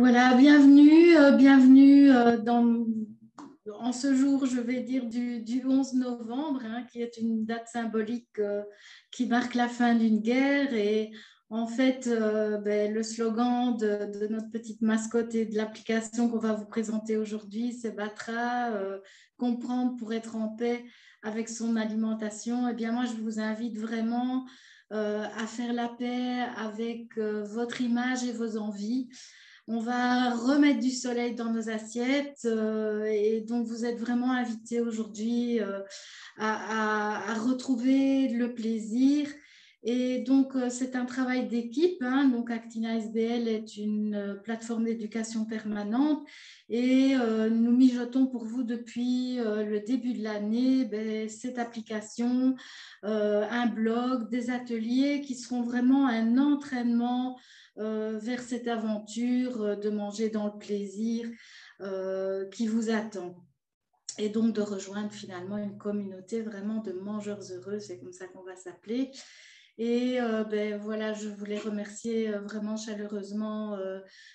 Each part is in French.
Voilà, bienvenue, euh, bienvenue euh, en ce jour, je vais dire, du, 11 novembre, hein, qui est une date symbolique euh, qui marque la fin d'une guerre. Et en fait, ben, le slogan de, notre petite mascotte et de l'application qu'on va vous présenter aujourd'hui, c'est Batra, comprendre pour être en paix avec son alimentation. Eh bien, moi, je vous invite vraiment à faire la paix avec votre image et vos envies. On va remettre du soleil dans nos assiettes euh, et donc vous êtes vraiment invités aujourd'hui euh, à, retrouver le plaisir. Et donc euh, c'est un travail d'équipe. Hein. donc Actina SBL est une plateforme d'éducation permanente et nous mijotons pour vous depuis le début de l'année ben, cette application, un blog, des ateliers qui seront vraiment un entraînement euh, vers cette aventure euh, de manger dans le plaisir euh, qui vous attend. Et donc de rejoindre finalement une communauté vraiment de mangeurs heureux, c'est comme ça qu'on va s'appeler. Et ben, voilà, je voulais remercier vraiment chaleureusement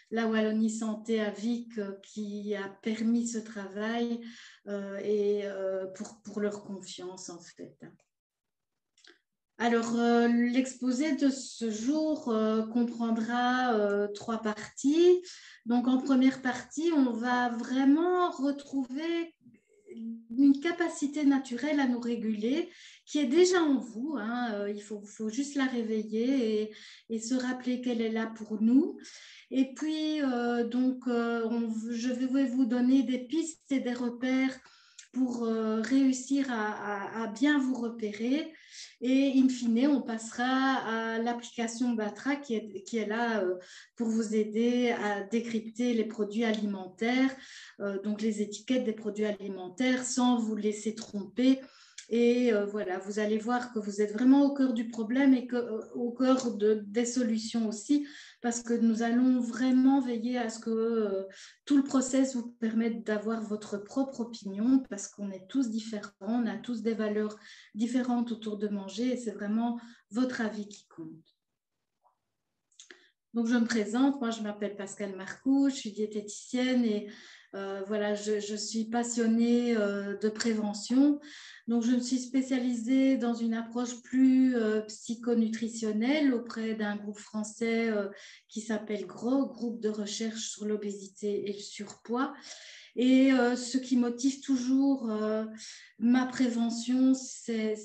la Wallonie Santé à Vic qui a permis ce travail et pour, pour leur confiance en fait. Alors, euh, l'exposé de ce jour euh, comprendra euh, trois parties. Donc, en première partie, on va vraiment retrouver une capacité naturelle à nous réguler qui est déjà en vous. Hein. Il faut, juste la réveiller et, se rappeler qu'elle est là pour nous. Et puis, donc, je vais vous donner des pistes et des repères pour réussir à, bien vous repérer et in fine, on passera à l'application Batra qui est, qui est là euh, pour vous aider à décrypter les produits alimentaires, euh, donc les étiquettes des produits alimentaires sans vous laisser tromper. Et euh, voilà, vous allez voir que vous êtes vraiment au cœur du problème et au cœur de, des solutions aussi, parce que nous allons vraiment veiller à ce que euh, tout le process vous permette d'avoir votre propre opinion, parce qu'on est tous différents, on a tous des valeurs différentes autour de manger, et c'est vraiment votre avis qui compte. Donc, je me présente, moi je m'appelle Pascal Marcoux, je suis diététicienne et euh, voilà, je, suis passionnée euh, de prévention. Donc, je me suis spécialisée dans une approche plus euh, psychonutritionnelle auprès d'un groupe français qui s'appelle GROS, Groupe de recherche sur l'obésité et le surpoids. Et ce qui motive toujours ma prévention, c'est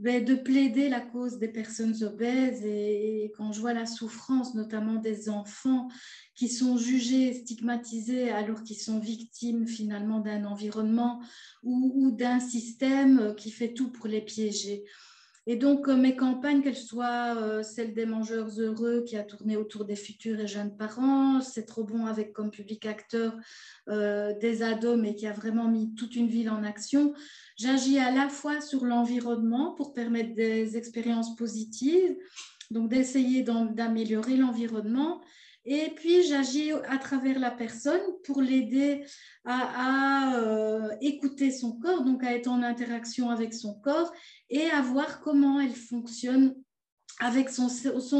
de plaider la cause des personnes obèses et, quand je vois la souffrance, notamment des enfants qui sont jugés, stigmatisés alors qu'ils sont victimes finalement d'un environnement ou d'un système qui fait tout pour les piéger. Et donc, euh, mes campagnes, qu'elles soient euh, celles des mangeurs heureux qui a tourné autour des futurs et jeunes parents, c'est trop bon avec comme public acteur euh, des ados, mais qui a vraiment mis toute une ville en action. J'agis à la fois sur l'environnement pour permettre des expériences positives, donc d'essayer d'améliorer l'environnement, et puis, j'agis à travers la personne pour l'aider à, euh, écouter son corps, donc à être en interaction avec son corps et à voir comment elle fonctionne avec son,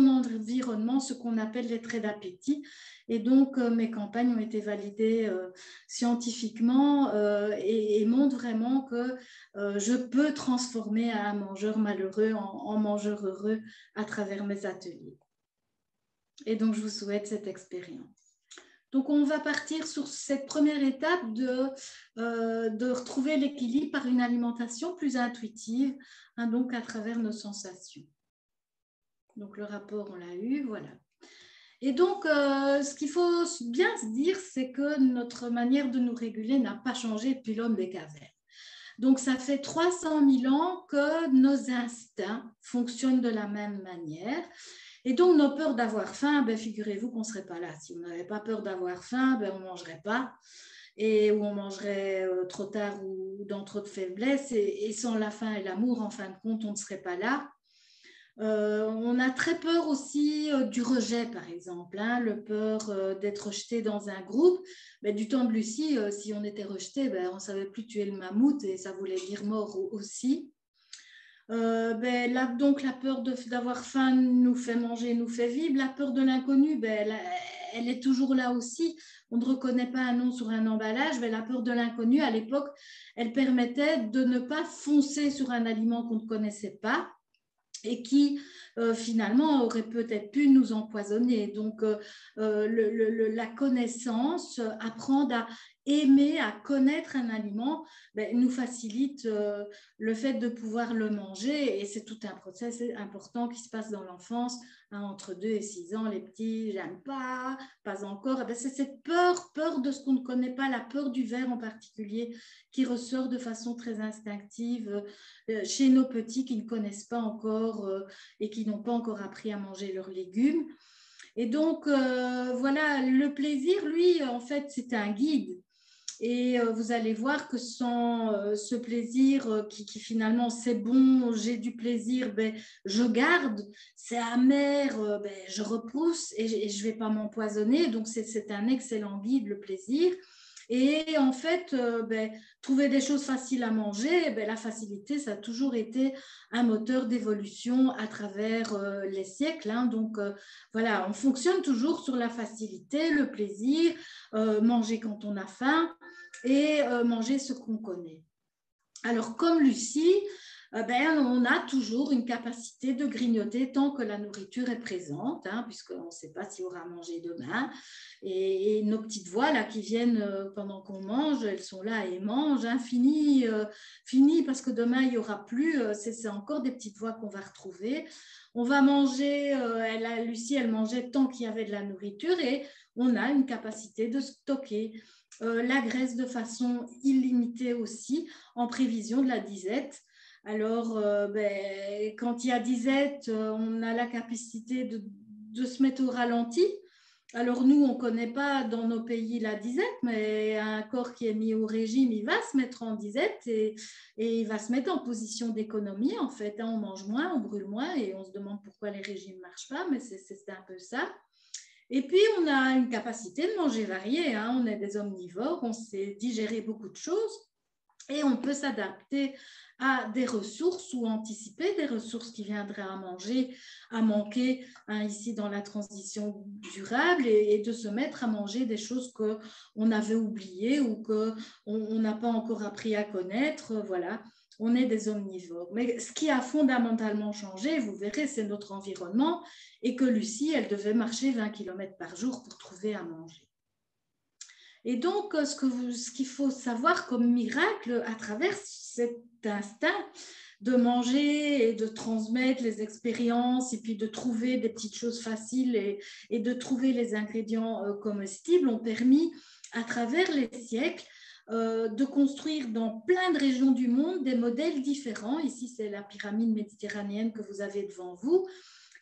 environnement, ce qu'on appelle les traits d'appétit. Et donc, euh, mes campagnes ont été validées euh, scientifiquement et, montrent vraiment que je peux transformer un mangeur malheureux en mangeur heureux à travers mes ateliers. Et donc, je vous souhaite cette expérience. Donc, on va partir sur cette première étape de, euh, de retrouver l'équilibre par une alimentation plus intuitive, hein, donc à travers nos sensations. Donc, le rapport, on l'a eu, voilà. Et donc, euh, ce qu'il faut bien se dire, c'est que notre manière de nous réguler n'a pas changé depuis l'homme des cavernes. Donc, ça fait 300 000 ans que nos instincts fonctionnent de la même manière. Et donc, nos peurs d'avoir faim, ben, figurez-vous qu'on ne serait pas là. Si on n'avait pas peur d'avoir faim, ben, on ne mangerait pas. Et ou on mangerait euh, trop tard ou dans trop de faiblesse. Et, sans la faim et l'amour, en fin de compte, on ne serait pas là. Euh, on a très peur aussi euh, du rejet, par exemple, hein, le peur d'être rejeté dans un groupe. Mais du temps de Lucie, si on était rejeté, ben, on savait plus tuer le mammouth et ça voulait dire mort aussi. Euh, ben, donc la peur d'avoir faim nous fait manger, nous fait vivre. La peur de l'inconnu, ben, elle est toujours là aussi. On ne reconnaît pas un nom sur un emballage, mais la peur de l'inconnu, à l'époque, elle permettait de ne pas foncer sur un aliment qu'on ne connaissait pas et qui euh, finalement aurait peut-être pu nous empoisonner. Donc euh, la connaissance, apprendre à aimer, à connaître un aliment, ben, nous facilite le fait de pouvoir le manger et c'est tout un process important qui se passe dans l'enfance Hein, entre 2 et 6 ans, les petits, j'aime pas, pas encore. Eh ben, c'est cette peur, peur de ce qu'on ne connaît pas, la peur du verre en particulier, qui ressort de façon très instinctive euh, chez nos petits qui ne connaissent pas encore euh, et qui n'ont pas encore appris à manger leurs légumes. Et donc, euh, voilà, le plaisir, lui, en fait, c'est un guide. Et euh, vous allez voir que sans euh, ce plaisir euh, qui, finalement c'est bon, j'ai du plaisir, ben, je garde, c'est amer, ben, je repousse et je ne vais pas m'empoisonner. Donc c'est un excellent guide, le plaisir. Et en fait, ben, trouver des choses faciles à manger, la facilité, ça a toujours été un moteur d'évolution à travers les siècles. Hein. Donc voilà, on fonctionne toujours sur la facilité, le plaisir, manger quand on a faim et euh, manger ce qu'on connaît. Alors, comme Lucie, euh, ben, on a toujours une capacité de grignoter tant que la nourriture est présente, hein, puisqu'on ne sait pas si on aura mangé demain. Et, nos petites voix là qui viennent euh, pendant qu'on mange, elles sont là et mangent. Hein, fini, fini, parce que demain il n'y aura plus. c'est encore des petites voix qu'on va retrouver. On va manger, elle a, Lucie, elle mangeait tant qu'il y avait de la nourriture et on a une capacité de stocker. Euh, la graisse de façon illimitée aussi, en prévision de la disette. Alors, euh, ben, quand il y a disette, euh, on a la capacité de, se mettre au ralenti. Alors, nous, on ne connaît pas dans nos pays la disette, mais un corps qui est mis au régime, il va se mettre en disette et, il va se mettre en position d'économie. En fait, hein. on mange moins, on brûle moins et on se demande pourquoi les régimes ne marchent pas, mais c'est un peu ça. Et puis, on a une capacité de manger variée. Hein. On est des omnivores, on sait digérer beaucoup de choses et on peut s'adapter à des ressources ou anticiper des ressources qui viendraient à manger, à manquer hein, ici dans la transition durable et, de se mettre à manger des choses qu'on avait oubliées ou qu'on n'a pas encore appris à connaître. Voilà on est des omnivores. Mais ce qui a fondamentalement changé, vous verrez, c'est notre environnement et que Lucie, elle devait marcher 20 km par jour pour trouver à manger. Et donc, ce qu'il faut savoir comme miracle à travers cet instinct de manger et de transmettre les expériences et puis de trouver des petites choses faciles et, et de trouver les ingrédients euh, comestibles ont permis à travers les siècles euh, de construire dans plein de régions du monde des modèles différents. Ici, c'est la pyramide méditerranéenne que vous avez devant vous,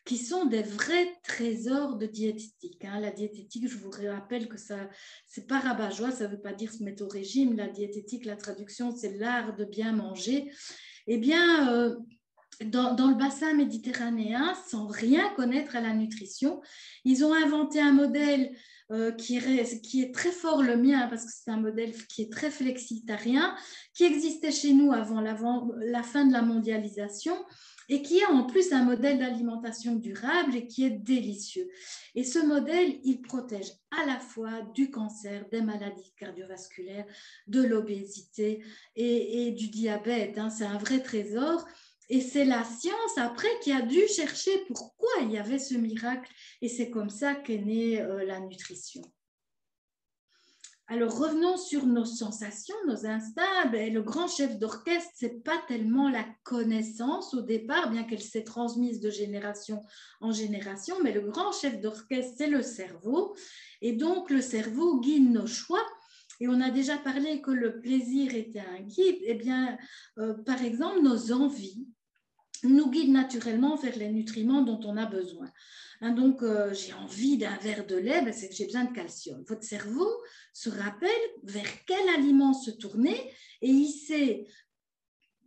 qui sont des vrais trésors de diététique. Hein. La diététique, je vous rappelle que ça, c'est pas rabat-joie, ça ne veut pas dire se mettre au régime. La diététique, la traduction, c'est l'art de bien manger. Eh bien, euh, dans, le bassin méditerranéen, sans rien connaître à la nutrition, ils ont inventé un modèle euh, qui, est, très fort le mien, parce que c'est un modèle qui est très flexitarien, qui existait chez nous avant la fin de la mondialisation et qui est en plus un modèle d'alimentation durable et qui est délicieux. Et ce modèle, il protège à la fois du cancer, des maladies cardiovasculaires, de l'obésité et, du diabète. Hein. C'est un vrai trésor. Et c'est la science après qui a dû chercher pourquoi il y avait ce miracle. Et c'est comme ça qu'est née euh, la nutrition. Alors revenons sur nos sensations, nos instincts. Ben, le grand chef d'orchestre, c'est pas tellement la connaissance au départ, bien qu'elle s'est transmise de génération en génération, mais le grand chef d'orchestre, c'est le cerveau. Et donc le cerveau guide nos choix. Et on a déjà parlé que le plaisir était un guide. Eh bien, euh, par exemple, nos envies, nous guide naturellement vers les nutriments dont on a besoin. Hein, donc, euh, j'ai envie d'un verre de lait, ben, que j'ai besoin de calcium. Votre cerveau se rappelle vers quel aliment se tourner et il sait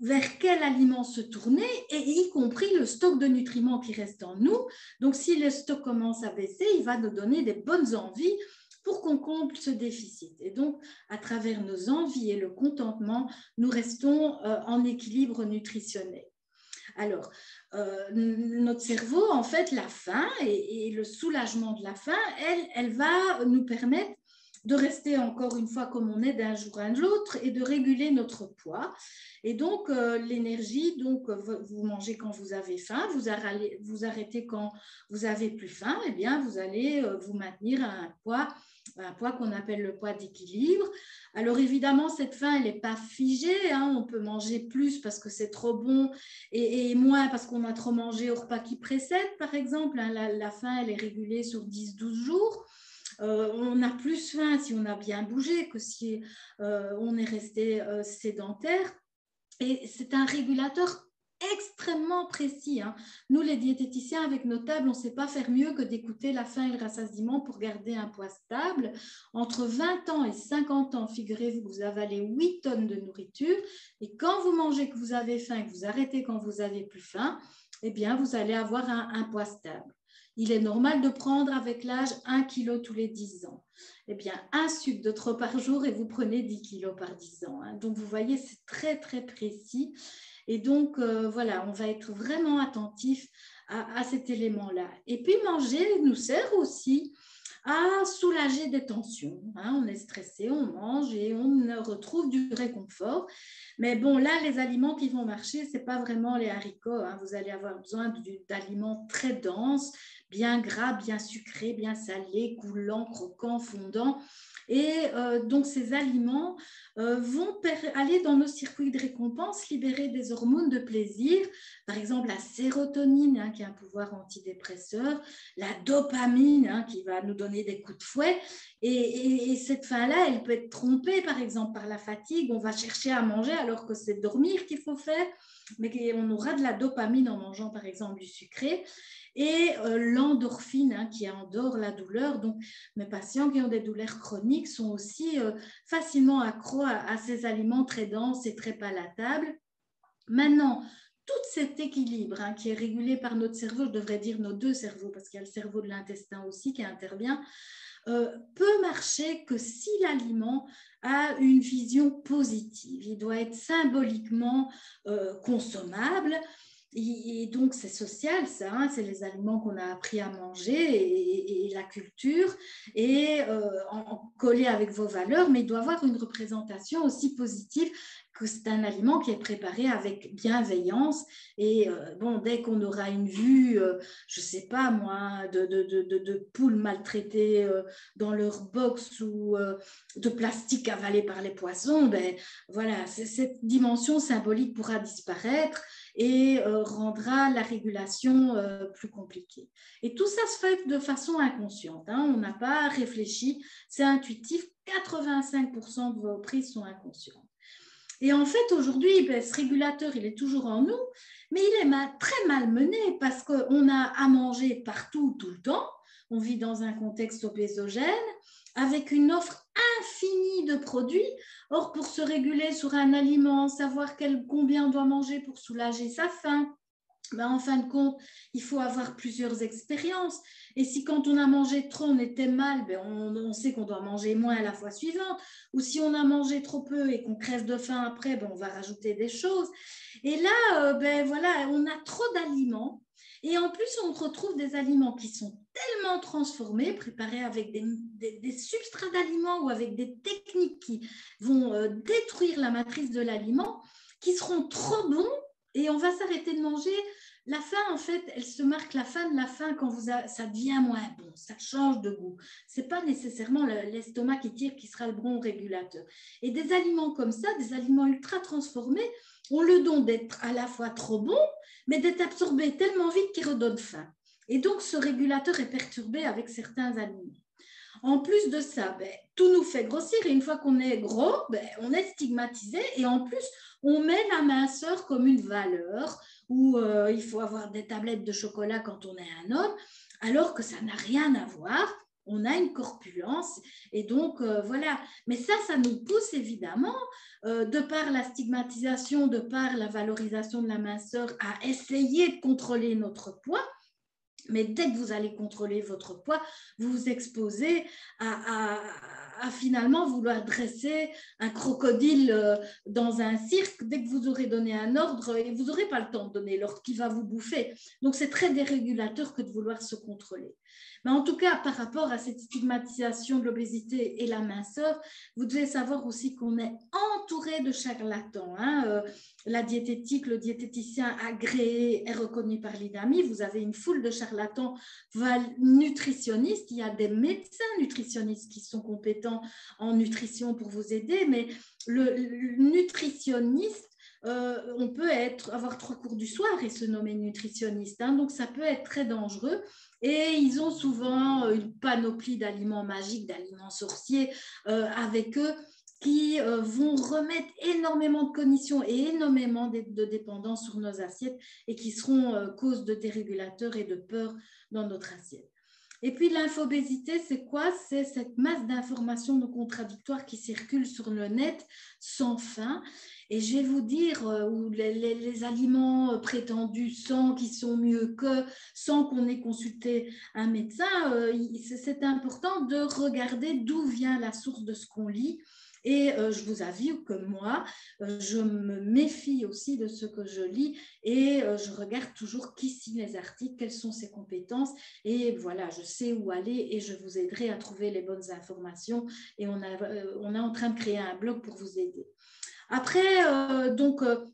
vers quel aliment se tourner, et y compris le stock de nutriments qui reste en nous. Donc, si le stock commence à baisser, il va nous donner des bonnes envies pour qu'on comble ce déficit. Et donc, à travers nos envies et le contentement, nous restons euh, en équilibre nutritionnel. Alors, euh, notre cerveau, en fait, la faim et, et, le soulagement de la faim, elle, elle va nous permettre de rester encore une fois comme on est d'un jour à l'autre et de réguler notre poids. Et donc, euh, l'énergie, donc, vous mangez quand vous avez faim, vous arrêtez, vous arrêtez quand vous avez plus faim, et eh bien, vous allez euh, vous maintenir à un poids un poids qu'on appelle le poids d'équilibre. Alors évidemment, cette faim, elle n'est pas figée. Hein. On peut manger plus parce que c'est trop bon et, moins parce qu'on a trop mangé au repas qui précède, par exemple. Hein. La, la, faim, elle est régulée sur 10-12 jours. Euh, on a plus faim si on a bien bougé que si euh, on est resté euh, sédentaire. Et c'est un régulateur extrêmement précis. Hein. Nous, les diététiciens, avec nos tables, on ne sait pas faire mieux que d'écouter la faim et le rassasiement pour garder un poids stable. Entre 20 ans et 50 ans, figurez-vous vous avalez 8 tonnes de nourriture. Et quand vous mangez que vous avez faim et que vous arrêtez quand vous avez plus faim, eh bien, vous allez avoir un poids stable il est normal de prendre avec l'âge 1 kg tous les 10 ans. Eh bien, un sucre de trop par jour et vous prenez 10 kg par 10 ans. Hein. Donc, vous voyez, c'est très, très précis. Et donc, euh, voilà, on va être vraiment attentif à, cet élément-là. Et puis, manger nous sert aussi à soulager des tensions. Hein. On est stressé, on mange et on retrouve du réconfort. Mais bon, là, les aliments qui vont marcher, ce n'est pas vraiment les haricots. Hein. Vous allez avoir besoin d'aliments très denses, bien gras, bien sucrés, bien salés, coulants, croquants, fondants. Et euh, donc, ces aliments euh, vont aller dans nos circuits de récompense, libérer des hormones de plaisir, par exemple la sérotonine, hein, qui a un pouvoir antidépresseur, la dopamine, hein, qui va nous donner des coups de fouet. Et, cette faim-là, elle peut être trompée, par exemple, par la fatigue. On va chercher à manger alors que c'est dormir qu'il faut faire, mais on aura de la dopamine en mangeant, par exemple, du sucré et euh, l'endorphine hein, qui endort la douleur. Donc, mes patients qui ont des douleurs chroniques sont aussi euh, facilement accros à, ces aliments très denses et très palatables. Maintenant, tout cet équilibre hein, qui est régulé par notre cerveau, je devrais dire nos deux cerveaux, parce qu'il y a le cerveau de l'intestin aussi qui intervient, euh, peut marcher que si l'aliment a une vision positive. Il doit être symboliquement consommable et, donc, c'est social, ça, hein, c'est les aliments qu'on a appris à manger et, la culture, et euh, en, collé avec vos valeurs, mais il doit avoir une représentation aussi positive que c'est un aliment qui est préparé avec bienveillance. Et euh, bon, dès qu'on aura une vue, euh, je ne sais pas moi, de poules maltraitées dans leur box ou de plastique avalé par les poissons, ben voilà, cette dimension symbolique pourra disparaître et euh, rendra la régulation euh, plus compliquée. Et tout ça se fait de façon inconsciente. Hein. On n'a pas réfléchi, c'est intuitif. 85% de vos prises sont inconscientes. Et en fait, aujourd'hui, ben, ce régulateur, il est toujours en nous, mais il est très mal mené parce qu'on a à manger partout, tout le temps. On vit dans un contexte obésogène avec une offre infinie de produits. Or, pour se réguler sur un aliment, savoir quel, combien on doit manger pour soulager sa faim, ben, en fin de compte, il faut avoir plusieurs expériences. Et si quand on a mangé trop, on était mal, ben on, sait qu'on doit manger moins la fois suivante. Ou si on a mangé trop peu et qu'on crève de faim après, ben on va rajouter des choses. Et là, euh, ben voilà, on a trop d'aliments et en plus, on retrouve des aliments qui sont tellement transformés, préparés avec des, substrats d'aliments ou avec des techniques qui vont euh, détruire la matrice de l'aliment, qui seront trop bons et on va s'arrêter de manger. La faim, en fait, elle se marque la fin de la faim quand vous ça devient moins bon, ça change de goût. Ce n'est pas nécessairement l'estomac qui tire qui sera le bon régulateur. Et des aliments comme ça, des aliments ultra transformés, ont le don d'être à la fois trop bons, mais d'être absorbés tellement vite qu'ils redonnent faim. Et donc, ce régulateur est perturbé avec certains aliments. En plus de ça, ben, tout nous fait grossir et une fois qu'on est gros, ben, on est stigmatisé et en plus, on met la minceur comme une valeur où euh, il faut avoir des tablettes de chocolat quand on est un homme, alors que ça n'a rien à voir on a une corpulence et donc euh, voilà. Mais ça, ça nous pousse évidemment, euh, de par la stigmatisation, de par la valorisation de la minceur, à essayer de contrôler notre poids. Mais dès que vous allez contrôler votre poids, vous vous exposez à, finalement vouloir dresser un crocodile euh, dans un cirque dès que vous aurez donné un ordre et vous n'aurez pas le temps de donner l'ordre qui va vous bouffer. Donc c'est très dérégulateur que de vouloir se contrôler. Mais en tout cas, par rapport à cette stigmatisation de l'obésité et la minceur, vous devez savoir aussi qu'on est entouré de charlatans. Hein. Euh, la diététique, le diététicien agréé est reconnu par l'INAMI. Vous avez une foule de charlatans nutritionnistes. Il y a des médecins nutritionnistes qui sont compétents en nutrition pour vous aider, mais le, nutritionniste euh, on peut avoir trois cours du soir et se nommer nutritionniste. Hein. donc, ça peut être très dangereux. Et ils ont souvent une panoplie d'aliments magiques, d'aliments sorciers euh, avec eux qui euh, vont remettre énormément de cognition et énormément de, dépendance sur nos assiettes et qui seront euh, cause de dérégulateurs et de peur dans notre assiette. Et puis l'infobésité, c'est quoi? C'est cette masse d'informations contradictoires qui circulent sur le net sans fin et je vais vous dire, euh, les, aliments euh, prétendus sans qui sont mieux que, sans qu'on ait consulté un médecin, c'est important de regarder d'où vient la source de ce qu'on lit. Et je vous avoue que moi, je me méfie aussi de ce que je lis et je regarde toujours qui signe les articles, quelles sont ses compétences. Et voilà, je sais où aller et je vous aiderai à trouver les bonnes informations. Et on, a, on est en train de créer un blog pour vous aider. Après, euh, donc, euh,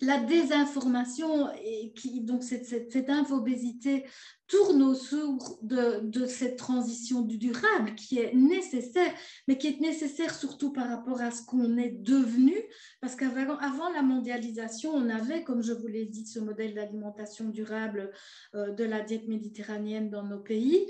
la désinformation et qui, donc cette, cette, infobésité tourne autour de, de, cette transition du durable qui est nécessaire, mais qui est nécessaire surtout par rapport à ce qu'on est devenu, parce qu'avant avant la mondialisation, on avait, comme je vous l'ai dit, ce modèle d'alimentation durable euh, de la diète méditerranéenne dans nos pays.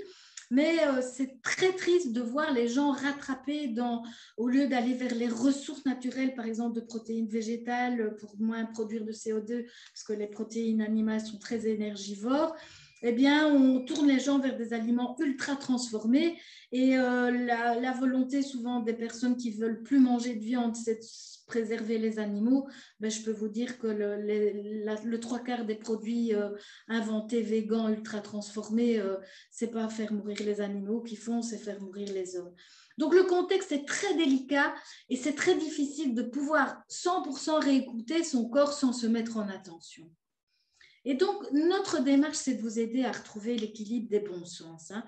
Mais euh, c'est très triste de voir les gens rattraper dans, au lieu d'aller vers les ressources naturelles, par exemple de protéines végétales pour moins produire de CO2, parce que les protéines animales sont très énergivores. Eh bien, on tourne les gens vers des aliments ultra transformés et euh, la, volonté souvent des personnes qui veulent plus manger de viande, c'est préserver les animaux, ben, je peux vous dire que le, trois quarts des produits euh, inventés végans, ultra transformés, euh, c'est pas faire mourir les animaux qui font, c'est faire mourir les hommes. Donc le contexte est très délicat et c'est très difficile de pouvoir 100% réécouter son corps sans se mettre en attention. Et donc, notre démarche, c'est de vous aider à retrouver l'équilibre des bons sens. Hein.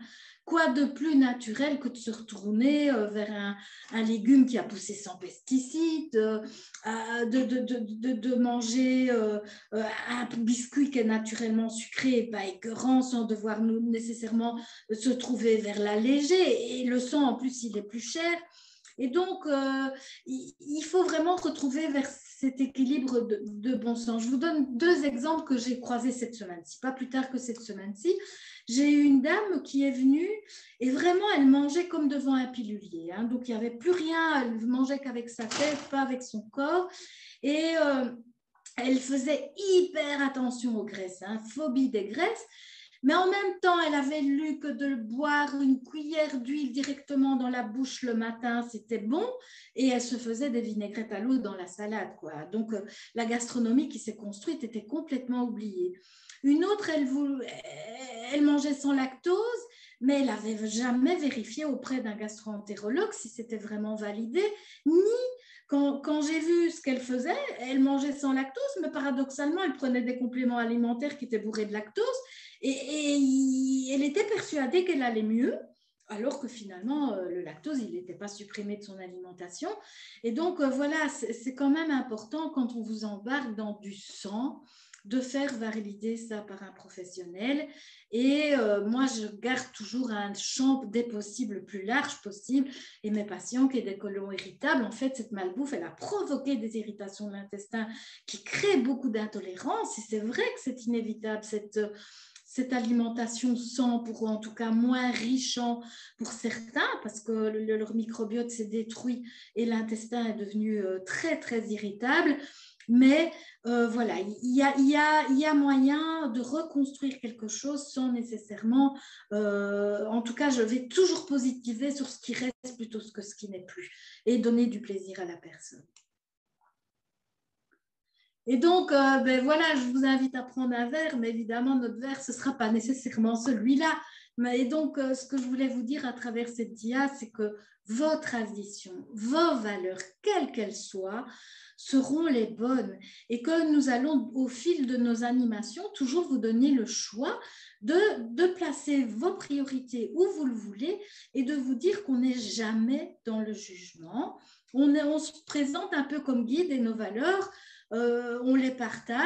Quoi de plus naturel que de se retourner euh, vers un, légume qui a poussé sans pesticides, euh, de, manger euh, un biscuit qui est naturellement sucré et pas écœurant sans devoir nécessairement se trouver vers l'allégé. Et le sang, en plus, il est plus cher. Et donc, il faut vraiment retrouver vers cet équilibre de, bon sens. Je vous donne deux exemples que j'ai croisés cette semaine-ci, pas plus tard que cette semaine-ci. J'ai eu une dame qui est venue et vraiment, elle mangeait comme devant un pilulier. Hein. donc, il n'y avait plus rien, elle mangeait qu'avec sa tête, pas avec son corps. Et euh, elle faisait hyper attention aux graisses, hein, phobie des graisses. Mais en même temps, elle avait lu que de boire une cuillère d'huile directement dans la bouche le matin, c'était bon. Et elle se faisait des vinaigrettes à l'eau dans la salade. Quoi. Donc, euh, la gastronomie qui s'est construite était complètement oubliée. Une autre, elle, elle mangeait sans lactose, mais elle n'avait jamais vérifié auprès d'un gastroentérologue si c'était vraiment validé, ni quand, quand, j'ai vu ce qu'elle faisait, elle mangeait sans lactose, mais paradoxalement, elle prenait des compléments alimentaires qui étaient bourrés de lactose et, elle était persuadée qu'elle allait mieux, alors que finalement, euh, le lactose, il n'était pas supprimé de son alimentation. Et donc, euh, voilà, c'est quand même important quand on vous embarque dans du sang de faire valider ça par un professionnel. Et euh, moi, je garde toujours un champ des possibles le plus large possible. Et mes patients qui ont des colons irritables, en fait, cette malbouffe, elle a provoqué des irritations de l'intestin qui créent beaucoup d'intolérance. Et c'est vrai que c'est inévitable, cette alimentation sans, pour en tout cas moins riche pour certains, parce que leur microbiote s'est détruit et l'intestin est devenu euh, très, très irritable. Mais euh, voilà, il y, a, moyen de reconstruire quelque chose sans nécessairement, euh, en tout cas, je vais toujours positiver sur ce qui reste plutôt que ce qui n'est plus et donner du plaisir à la personne. Et donc, euh, ben voilà, je vous invite à prendre un verre, mais évidemment, notre verre, ce ne sera pas nécessairement celui-là. Mais donc, euh, ce que je voulais vous dire à travers cette dia, c'est que vos traditions, vos valeurs, quelles qu'elles soient, seront les bonnes et que nous allons, au fil de nos animations, toujours vous donner le choix de, placer vos priorités où vous le voulez et de vous dire qu'on n'est jamais dans le jugement. On, se présente un peu comme guide et nos valeurs, euh, on les partage,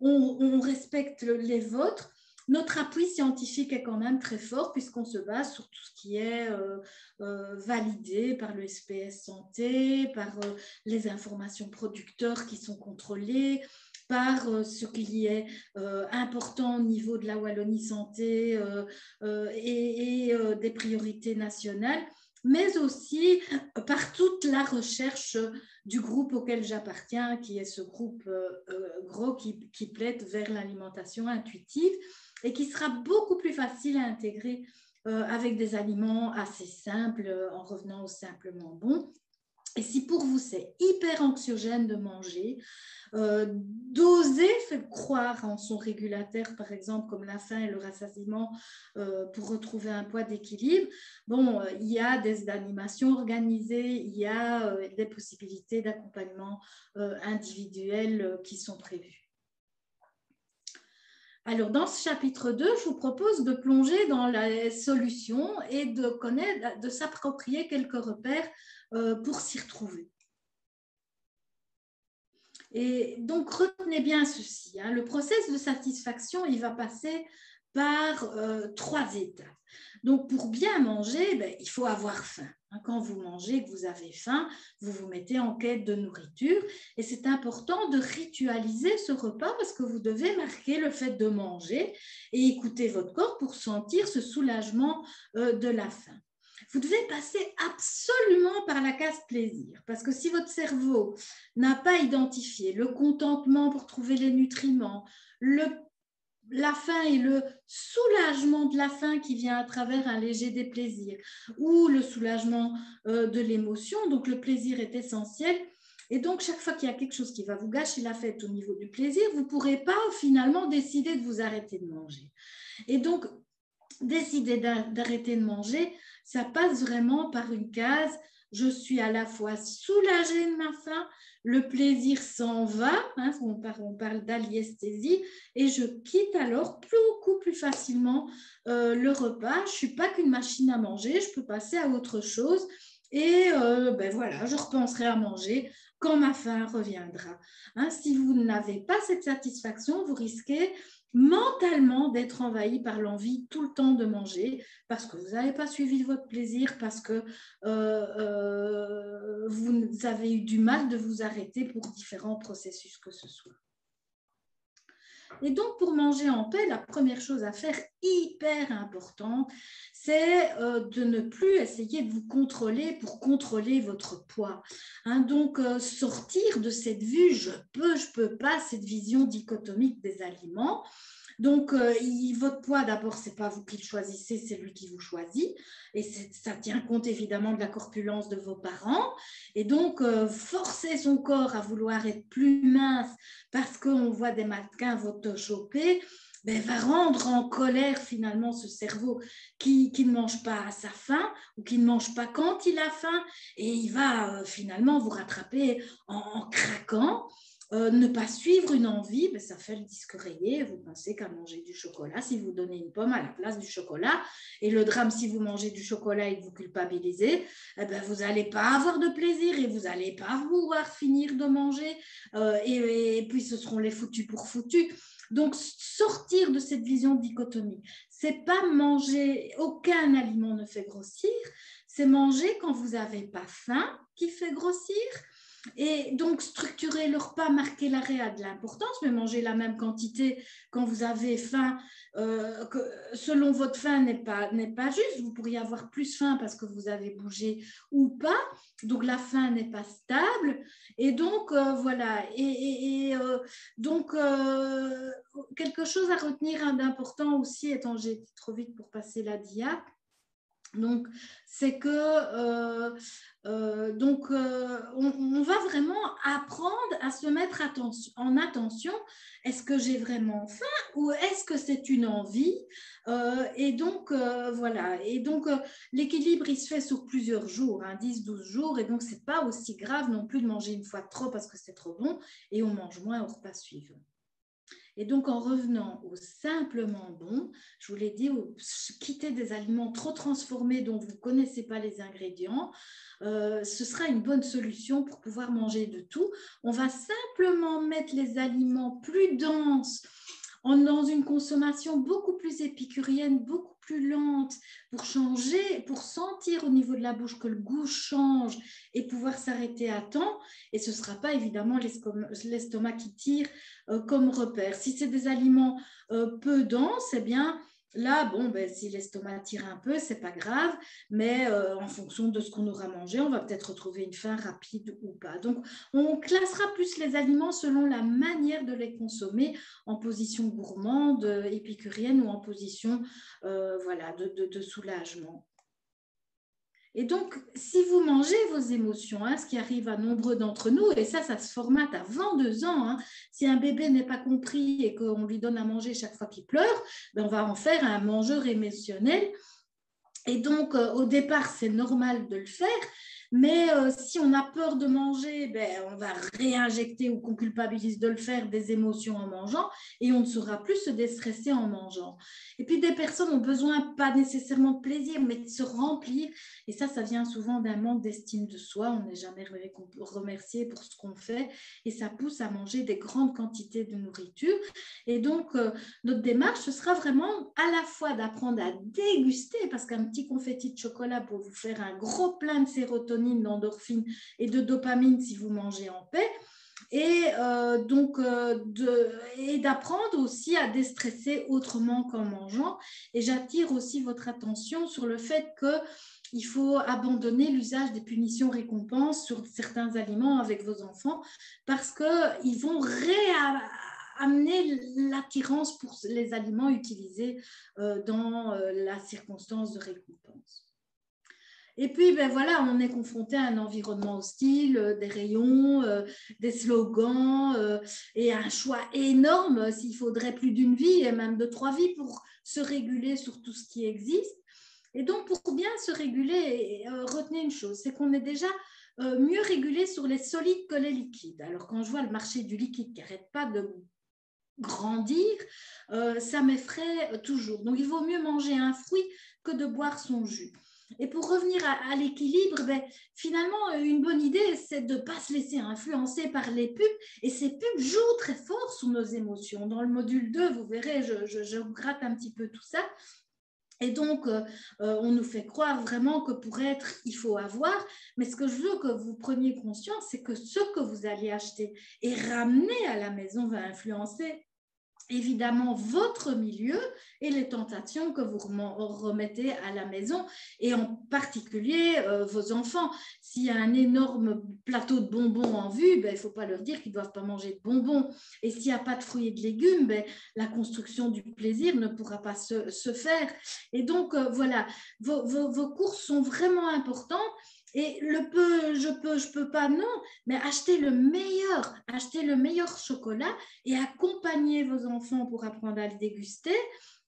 on, respecte les vôtres. Notre appui scientifique est quand même très fort puisqu'on se base sur tout ce qui est euh, euh, validé par le SPS Santé, par les informations producteurs qui sont contrôlées, par ce qui est important au niveau de la Wallonie Santé et, et des priorités nationales mais aussi par toute la recherche du groupe auquel j'appartiens, qui est ce groupe gros qui, plaide vers l'alimentation intuitive et qui sera beaucoup plus facile à intégrer euh, avec des aliments assez simples euh, en revenant au simplement bon. Et si pour vous c'est hyper anxiogène de manger, euh, d'oser faire croire en son régulateur, par exemple, comme la faim et le rassasiement, pour retrouver un poids d'équilibre, bon, il y a des animations organisées, il y a des possibilités d'accompagnement individuel qui sont prévues. Alors, dans ce chapitre 2, je vous propose de plonger dans la solution et de connaître, de s'approprier quelques repères euh, pour s'y retrouver. Et donc, retenez bien ceci. Hein. le process de satisfaction, il va passer par euh, trois étapes. Donc, pour bien manger, ben, il faut avoir faim. Hein, quand vous mangez, que vous avez faim, vous vous mettez en quête de nourriture. Et c'est important de ritualiser ce repas parce que vous devez marquer le fait de manger et écouter votre corps pour sentir ce soulagement euh, de la faim. Vous devez passer absolument par la case plaisir, parce que si votre cerveau n'a pas identifié le contentement pour trouver les nutriments, le la faim et le soulagement de la faim qui vient à travers un léger déplaisir ou le soulagement euh, de l'émotion. Donc le plaisir est essentiel. Et donc chaque fois qu'il y a quelque chose qui va vous gâcher la fête au niveau du plaisir, vous ne pourrez pas finalement décider de vous arrêter de manger. Et donc décider d'arrêter de manger, ça passe vraiment par une case. Je suis à la fois soulagée de ma faim le plaisir s'en va, hein, on parle, d'aliesthésie, et je quitte alors beaucoup plus facilement euh, le repas. Je ne suis pas qu'une machine à manger, je peux passer à autre chose. Et euh, ben voilà, je repenserai à manger quand ma faim reviendra. Hein, si vous n'avez pas cette satisfaction, vous risquez mentalement d'être envahi par l'envie tout le temps de manger parce que vous n'avez pas suivi votre plaisir, parce que euh, euh, vous avez eu du mal de vous arrêter pour différents processus que ce soit. Et donc, pour manger en paix, la première chose à faire, hyper importante, c'est euh, de ne plus essayer de vous contrôler pour contrôler votre poids. Hein. donc, sortir de cette vue, je peux, je peux pas, cette vision dichotomique des aliments. Donc, euh, votre poids, d'abord, ce n'est pas vous qui le choisissez, c'est lui qui vous choisit. Et ça tient compte évidemment de la corpulence de vos parents. Et donc, euh, forcer son corps à vouloir être plus mince parce qu'on voit des mannequins photoshopés, ben, va rendre en colère finalement ce cerveau qui, ne mange pas à sa faim ou qui ne mange pas quand il a faim. Et il va euh, finalement vous rattraper en craquant. Euh, ne pas suivre une envie, ben, ça fait le disque rayé. Vous pensez qu'à manger du chocolat, si vous donnez une pomme à la place du chocolat, et le drame, si vous mangez du chocolat et que vous culpabilisez, eh ben, vous n'allez pas avoir de plaisir et vous n'allez pas vouloir finir de manger. Euh, et, puis, ce seront les foutus pour foutus. Donc, sortir de cette vision dichotomie, c'est pas manger, aucun aliment ne fait grossir, c'est manger quand vous n'avez pas faim qui fait grossir et donc, structurer le repas, marquer l'arrêt a de l'importance, mais manger la même quantité quand vous avez faim, euh, selon votre faim, n'est pas, juste. Vous pourriez avoir plus faim parce que vous avez bougé ou pas. Donc, la faim n'est pas stable. Et donc, euh, voilà. Et, euh, donc, quelque chose à retenir d'important aussi, étant j'ai été trop vite pour passer la dia, Donc, c'est que euh, euh, donc, euh, on, va vraiment apprendre à se mettre en attention. Est-ce que j'ai vraiment faim ou est-ce que c'est une envie Et donc, voilà. Et donc, l'équilibre, il se fait sur plusieurs jours, 10, hein, 12 jours. Et donc, c'est pas aussi grave non plus de manger une fois trop parce que c'est trop bon. Et on mange moins au repas suivant. Et donc, en revenant au simplement bon, je vous l'ai dit, quitter des aliments trop transformés dont vous ne connaissez pas les ingrédients, euh, ce sera une bonne solution pour pouvoir manger de tout. On va simplement mettre les aliments plus denses dans une consommation beaucoup plus épicurienne, beaucoup plus lente, pour changer, pour sentir au niveau de la bouche que le goût change et pouvoir s'arrêter à temps. Et ce ne sera pas évidemment l'estomac qui tire euh, comme repère. Si c'est des aliments euh, peu denses, eh bien, Là, bon, ben, si l'estomac tire un peu, c'est pas grave, mais euh, en fonction de ce qu'on aura mangé, on va peut-être retrouver une faim rapide ou pas. Donc, on classera plus les aliments selon la manière de les consommer, en position gourmande, épicurienne ou en position voilà, de soulagement. Et donc, si vous mangez vos émotions, hein, ce qui arrive à nombreux d'entre nous, et ça, ça se formate avant deux ans, hein, si un bébé n'est pas compris et qu'on lui donne à manger chaque fois qu'il pleure, ben on va en faire un mangeur émotionnel. Et donc, euh, au départ, c'est normal de le faire, mais euh, si on a peur de manger, ben, on va réinjecter ou qu'on culpabilise de le faire des émotions en mangeant et on ne saura plus se déstresser en mangeant. Et puis des personnes ont besoin pas nécessairement de plaisir, mais de se remplir. Et ça, ça vient souvent d'un manque d'estime de soi. On n'est jamais remercié pour ce qu'on fait et ça pousse à manger des grandes quantités de nourriture. Et donc, euh, notre démarche, ce sera vraiment à la fois d'apprendre à déguster, parce qu'un petit confetti de chocolat pour vous faire un gros plein de sérotonine, d'endorphine et de dopamine si vous mangez en paix. Et euh, donc, euh, et d'apprendre aussi à déstresser autrement qu'en mangeant. Et j'attire aussi votre attention sur le fait que il faut abandonner l'usage des punitions récompenses sur certains aliments avec vos enfants parce qu'ils vont réamener l'attirance pour les aliments utilisés euh, dans la circonstance de récompense. Et puis, ben voilà, on est confronté à un environnement hostile, euh, des rayons, euh, des slogans euh, et un choix énorme s'il faudrait plus d'une vie et même de trois vies pour se réguler sur tout ce qui existe. Et donc, pour bien se réguler, retenez une chose, c'est qu'on est déjà mieux régulé sur les solides que les liquides. Alors, quand je vois le marché du liquide qui n'arrête pas de grandir, ça m'effraie toujours. Donc, il vaut mieux manger un fruit que de boire son jus. Et pour revenir à, l'équilibre, ben, finalement, une bonne idée, c'est de ne pas se laisser influencer par les pubs. Et ces pubs jouent très fort sur nos émotions. Dans le module 2, vous verrez, je, gratte un petit peu tout ça. Et donc, euh, euh, on nous fait croire vraiment que pour être, il faut avoir. Mais ce que je veux que vous preniez conscience, c'est que ce que vous allez acheter et ramener à la maison va influencer évidemment votre milieu et les tentations que vous remettez à la maison et en particulier euh, vos enfants. S'il y a un énorme plateau de bonbons en vue, ben, il ne faut pas leur dire qu'ils ne doivent pas manger de bonbons. Et s'il n'y a pas de fruits et de légumes, ben, la construction du plaisir ne pourra pas se, faire. Et donc, euh, voilà, vos, vos courses sont vraiment importantes et le peu, je peux, je peux pas, non, mais acheter le meilleur, acheter le meilleur chocolat et accompagner vos enfants pour apprendre à le déguster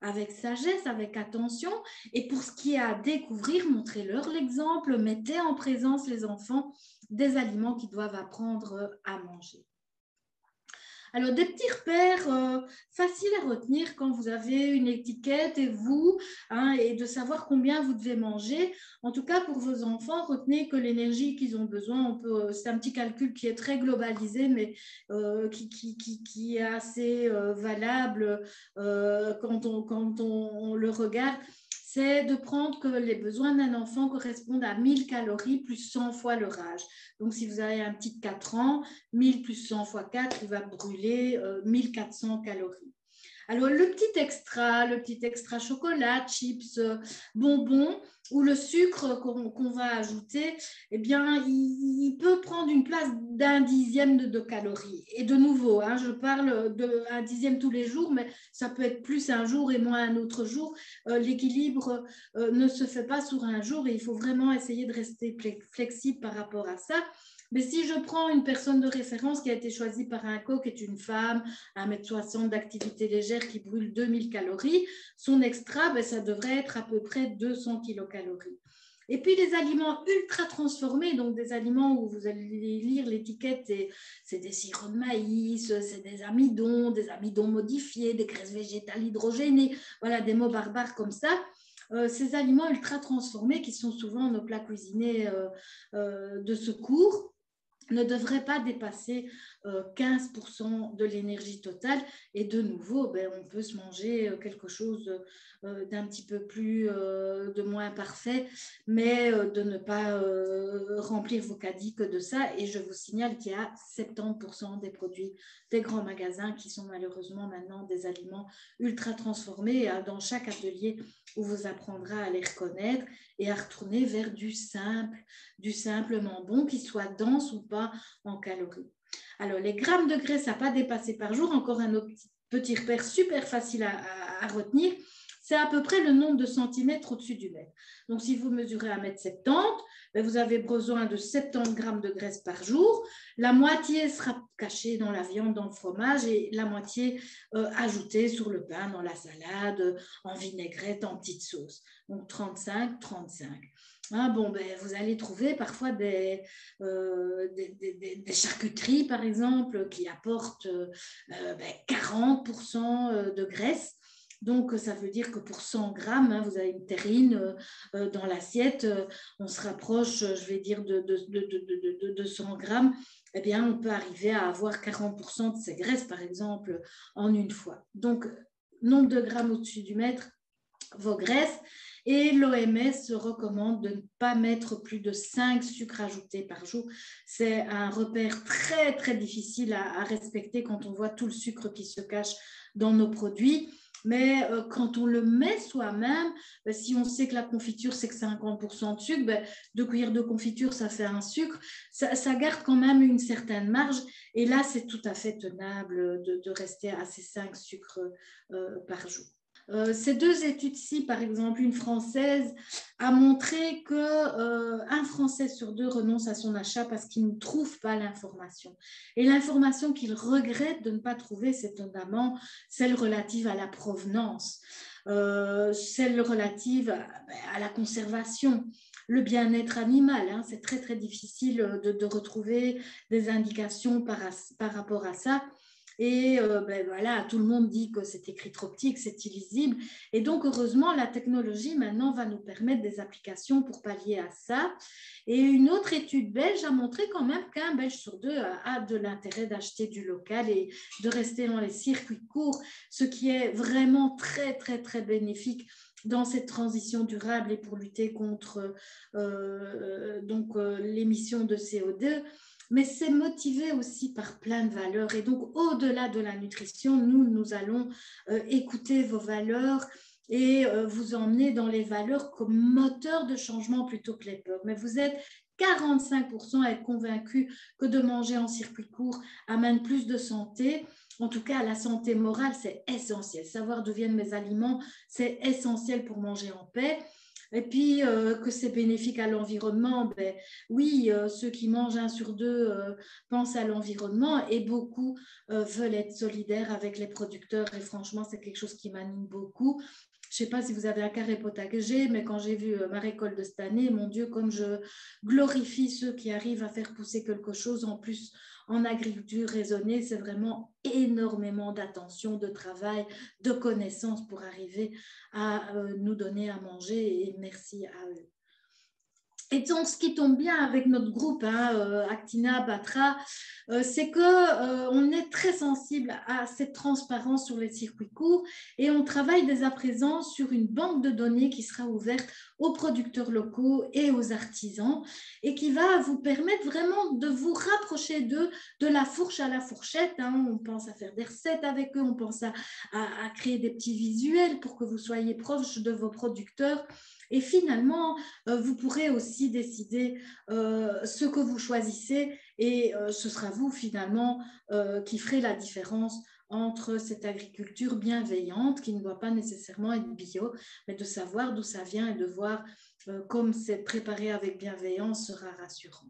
avec sagesse, avec attention. Et pour ce qui est à découvrir, montrez-leur l'exemple, mettez en présence les enfants des aliments qu'ils doivent apprendre à manger. Alors, des petits repères euh, faciles à retenir quand vous avez une étiquette et vous, hein, et de savoir combien vous devez manger. En tout cas, pour vos enfants, retenez que l'énergie qu'ils ont besoin, c'est un petit calcul qui est très globalisé, mais euh, qui, est assez euh, valable quand, on, quand on le regarde c'est de prendre que les besoins d'un enfant correspondent à 1000 calories plus 100 fois leur âge. Donc, si vous avez un petit de 4 ans, 1000 plus 100 fois 4, il va brûler 1400 euh, calories. Alors, le petit extra, le petit extra chocolat, chips, euh, bonbons, où le sucre qu'on va ajouter, eh bien, il, peut prendre une place d'un dixième de, calories. Et de nouveau, hein, je parle d'un dixième tous les jours, mais ça peut être plus un jour et moins un autre jour. Euh, l'équilibre euh, ne se fait pas sur un jour et il faut vraiment essayer de rester flexible par rapport à ça. Mais si je prends une personne de référence qui a été choisie par un co, qui est une femme, 1m60 d'activité légère qui brûle 2000 calories, son extra, ben, ça devrait être à peu près 200 kilocalories. Et puis les aliments ultra transformés, donc des aliments où vous allez lire l'étiquette, c'est des sirops de maïs, c'est des amidons, des amidons modifiés, des graisses végétales hydrogénées, voilà des mots barbares comme ça. Euh, ces aliments ultra transformés qui sont souvent nos plats cuisinés euh, euh, de secours, ne devrait pas dépasser 15% euh, de l'énergie totale. Et de nouveau, ben, on peut se manger euh, quelque chose euh, d'un petit peu plus, de moins parfait, mais de ne pas remplir vos caddies que de ça. Et je vous signale qu'il y a 70% des produits des grands magasins qui sont malheureusement maintenant des aliments ultra transformés. Dans chaque atelier, où vous apprendrez à les reconnaître et à retourner vers du simple, du simplement bon, qui soit dense ou pas en calories. Alors, les grammes de graisse à pas dépasser par jour, encore un petit repère super facile à, retenir, c'est à peu près le nombre de centimètres au-dessus du mètre. Donc, si vous mesurez 1m70, ben, vous avez besoin de 70 grammes de graisse par jour. La moitié sera cachée dans la viande, dans le fromage, et la moitié euh, ajoutée sur le pain, dans la salade, en vinaigrette, en petite sauce. Donc, 35, 35. Ah, bon, ben, vous allez trouver parfois des, euh, des, charcuteries, par exemple, qui apportent 40% euh, ben, de graisse. Donc, ça veut dire que pour 100 grammes, hein, vous avez une terrine euh, dans l'assiette, on se rapproche, je vais dire, de, de, de, 100 grammes. Eh bien, on peut arriver à avoir 40% de ces graisses, par exemple, en une fois. Donc, nombre de grammes au-dessus du mètre, vos graisses. Et l'OMS recommande de ne pas mettre plus de 5 sucres ajoutés par jour. C'est un repère très, très difficile à, respecter quand on voit tout le sucre qui se cache dans nos produits. Mais euh, quand on le met soi-même, ben, si on sait que la confiture, c'est que 50% de sucre, ben, deux cuillères de confiture, ça fait un sucre. Ça, garde quand même une certaine marge. Et là, c'est tout à fait tenable de, rester à ces 5 sucres euh, par jour. Euh, ces deux études-ci, par exemple, une française a montré que euh, un Français sur deux renonce à son achat parce qu'il ne trouve pas l'information. Et l'information qu'il regrette de ne pas trouver, c'est notamment celle relative à la provenance, euh, celle relative à, la conservation le bien-être animal. Hein. c'est très très difficile de, retrouver des indications par rapport à ça. Et euh, ben voilà, tout le monde dit que c'est écrit trop petit, que c'est illisible. Et donc, heureusement, la technologie maintenant va nous permettre des applications pour pallier à ça. Et une autre étude belge a montré quand même qu'un Belge sur deux a, de l'intérêt d'acheter du local et de rester dans les circuits courts, ce qui est vraiment très, très, très bénéfique dans cette transition durable et pour lutter contre euh, euh, l'émission de CO2 mais c'est motivé aussi par plein de valeurs. Et donc, au-delà de la nutrition, nous, nous allons euh, écouter vos valeurs et euh, vous emmener dans les valeurs comme moteur de changement plutôt que les peurs. Mais vous êtes 45% à être convaincus que de manger en circuit court amène plus de santé. En tout cas, la santé morale, c'est essentiel. Savoir d'où viennent mes aliments, c'est essentiel pour manger en paix. Et puis euh, que c'est bénéfique à l'environnement, ben, oui, euh, ceux qui mangent un sur deux euh, pensent à l'environnement et beaucoup veulent être solidaires avec les producteurs. Et franchement, c'est quelque chose qui m'anime beaucoup. Je ne sais pas si vous avez un carré potager, mais quand j'ai vu ma récolte de cette année, mon Dieu, comme je glorifie ceux qui arrivent à faire pousser quelque chose en plus en agriculture raisonnée, c'est vraiment énormément d'attention, de travail, de connaissances pour arriver à euh, nous donner à manger et merci à eux. Et donc, ce qui tombe bien avec notre groupe, hein, euh, Actina, Batra, euh, c'est qu'on euh, est très sensible à cette transparence sur les circuits courts et on travaille dès à présent sur une banque de données qui sera ouverte aux producteurs locaux et aux artisans et qui va vous permettre vraiment de vous rapprocher d'eux de la fourche à la fourchette. Hein. On pense à faire des recettes avec eux, on pense à créer des petits visuels pour que vous soyez proche de vos producteurs Et finalement, vous pourrez aussi décider ce que vous choisissez et ce sera vous finalement qui ferez la différence entre cette agriculture bienveillante qui ne doit pas nécessairement être bio, mais de savoir d'où ça vient et de voir comme c'est préparé avec bienveillance sera rassurant.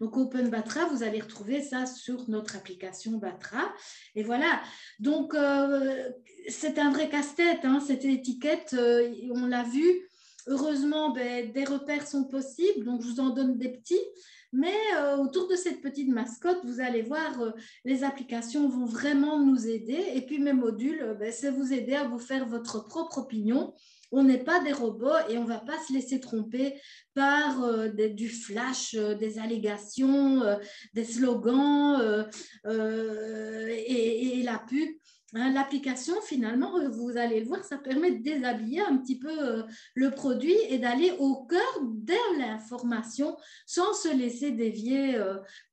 Donc Open Batra, vous allez retrouver ça sur notre application Batra. Et voilà, donc euh, c'est un vrai casse-tête, hein, cette étiquette, euh, on l'a vu. Heureusement, ben, des repères sont possibles, donc je vous en donne des petits. Mais euh, autour de cette petite mascotte, vous allez voir, les applications vont vraiment nous aider. Et puis mes modules, ben, c'est vous aider à vous faire votre propre opinion on n'est pas des robots et on ne va pas se laisser tromper par euh, du flash, euh, des allégations, euh, des slogans et, la pub. Hein, l'application, finalement, vous allez le voir, ça permet de déshabiller un petit peu le produit et d'aller au cœur de l'information sans se laisser dévier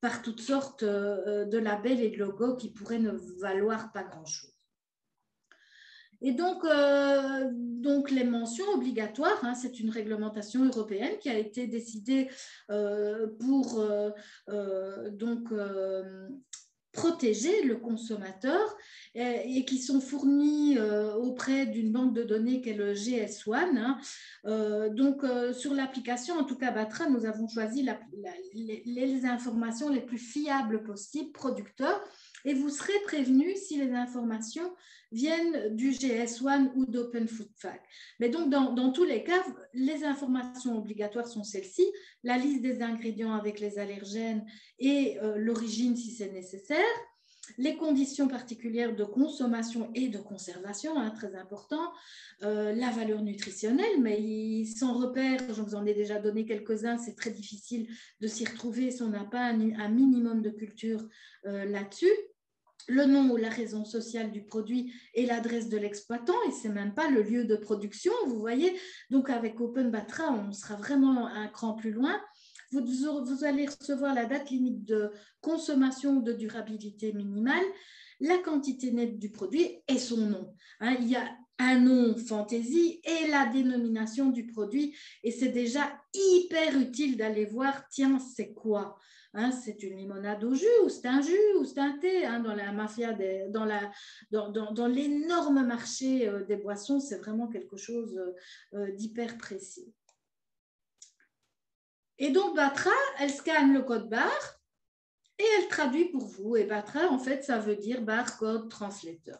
par toutes sortes de labels et de logos qui pourraient ne valoir pas grand-chose. Et donc, euh, donc les mentions obligatoires, hein, c'est une réglementation européenne qui a été décidée euh, pour euh, donc protéger le consommateur et, qui sont fournies auprès d'une banque de données qu'est le GS1. Hein. donc, sur l'application, en tout cas Batra, nous avons choisi les, les, informations les plus fiables possibles, producteurs, et vous serez prévenu si les informations viennent du GS1 ou d'Open Food Fact. Mais donc, dans, tous les cas, les informations obligatoires sont celles-ci, la liste des ingrédients avec les allergènes et euh, l'origine si c'est nécessaire, les conditions particulières de consommation et de conservation, hein, très important, euh, la valeur nutritionnelle, mais sans repère, je vous en ai déjà donné quelques-uns, c'est très difficile de s'y retrouver si on n'a pas un, minimum de culture euh, là-dessus le nom ou la raison sociale du produit et l'adresse de l'exploitant, et c'est même pas le lieu de production, vous voyez. Donc avec Open Batra, on sera vraiment un cran plus loin. Vous, vous allez recevoir la date limite de consommation de durabilité minimale, la quantité nette du produit et son nom. Hein, il y a un nom fantaisie et la dénomination du produit, et c'est déjà hyper utile d'aller voir, tiens, c'est quoi? Hein, c'est une limonade au jus, ou c'est un jus, ou c'est un thé. Hein, dans la mafia, dans, l'énorme marché euh, des boissons, c'est vraiment quelque chose euh, d'hyper précis. Et donc, Batra, elle scanne le code barre et elle traduit pour vous. Et Batra, en fait, ça veut dire barcode translator.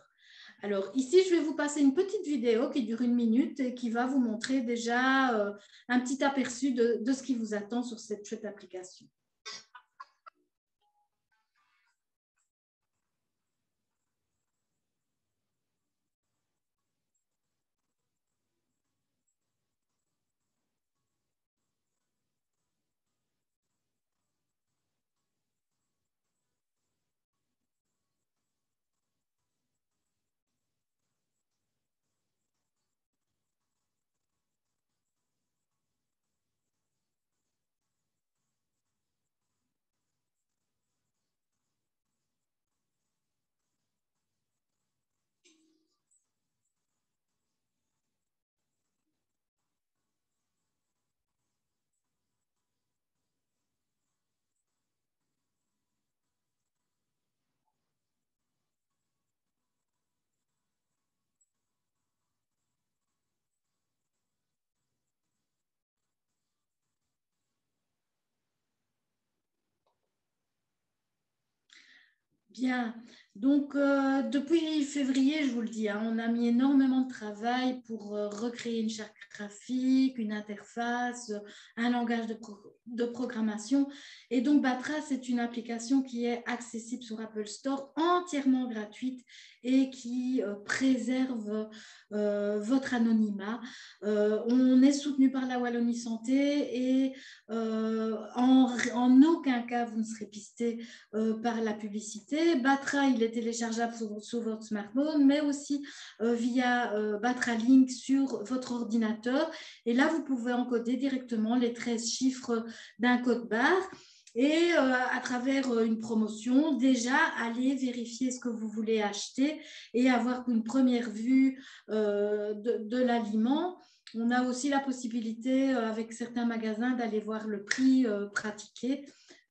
Alors ici, je vais vous passer une petite vidéo qui dure une minute et qui va vous montrer déjà euh, un petit aperçu de, de, ce qui vous attend sur cette chouette application. Bien, donc euh, depuis février, je vous le dis, hein, on a mis énormément de travail pour euh, recréer une charte graphique, une interface, un langage de, programmation. Et donc Batra, c'est une application qui est accessible sur Apple Store, entièrement gratuite et qui euh, préserve votre anonymat. on est soutenu par la Wallonie Santé et en, aucun cas vous ne serez pisté par la publicité. Batra, il est téléchargeable sur, votre smartphone, mais aussi euh, via euh, Batra Link sur votre ordinateur. Et là, vous pouvez encoder directement les 13 chiffres d'un code barre et euh, à travers une promotion, déjà aller vérifier ce que vous voulez acheter et avoir une première vue de, l'aliment On a aussi la possibilité, avec certains magasins, d'aller voir le prix pratiqué.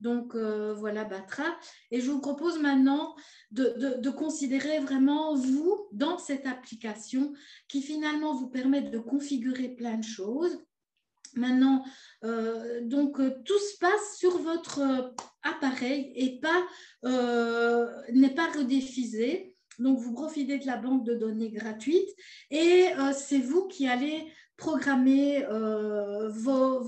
Donc voilà Batra. Et je vous propose maintenant de, considérer vraiment vous dans cette application qui finalement vous permet de configurer plein de choses. Maintenant, donc tout se passe sur votre appareil et pas n'est pas rediffusé. Donc, vous profitez de la banque de données gratuite et euh, c'est vous qui allez programmer euh, vos,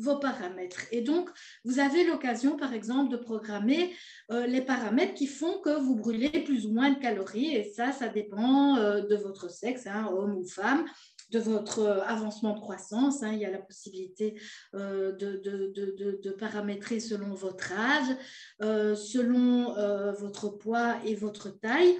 vos, paramètres. Et donc, vous avez l'occasion, par exemple, de programmer euh, les paramètres qui font que vous brûlez plus ou moins de calories. Et ça, ça dépend de votre sexe, hein, homme ou femme de votre avancement de croissance. Hein. il y a la possibilité de, de, de, de, paramétrer selon votre âge, selon votre poids et votre taille.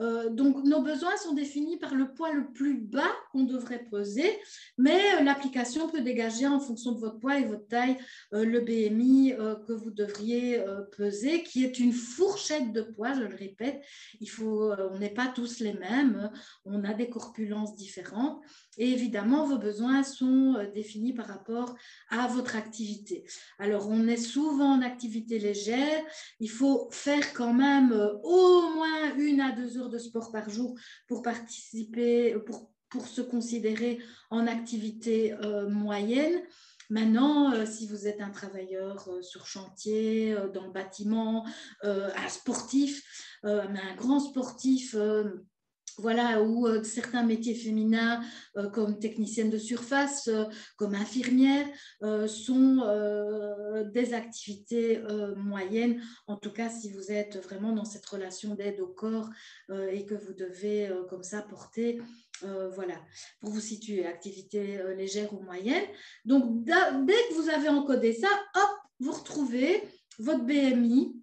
Euh, donc, nos besoins sont définis par le poids le plus bas qu'on devrait peser, mais euh, l'application peut dégager en fonction de votre poids et votre taille euh, le BMI que vous devriez peser, qui est une fourchette de poids, je le répète. On n'est pas tous les mêmes, on a des corpulences différentes. Et évidemment, vos besoins sont définis par rapport à votre activité. Alors, on est souvent en activité légère. Il faut faire quand même au moins une à deux heures de sport par jour pour participer, pour, pour se considérer en activité euh, moyenne. Maintenant, euh, si vous êtes un travailleur euh, sur chantier, dans le bâtiment, un sportif, un grand sportif, voilà, ou euh, certains métiers féminins euh, comme technicienne de surface, euh, comme infirmière, sont des activités moyennes. En tout cas, si vous êtes vraiment dans cette relation d'aide au corps et que vous devez comme ça porter, voilà, pour vous situer, activité légère ou moyenne. Donc, dès que vous avez encodé ça, hop, vous retrouvez votre BMI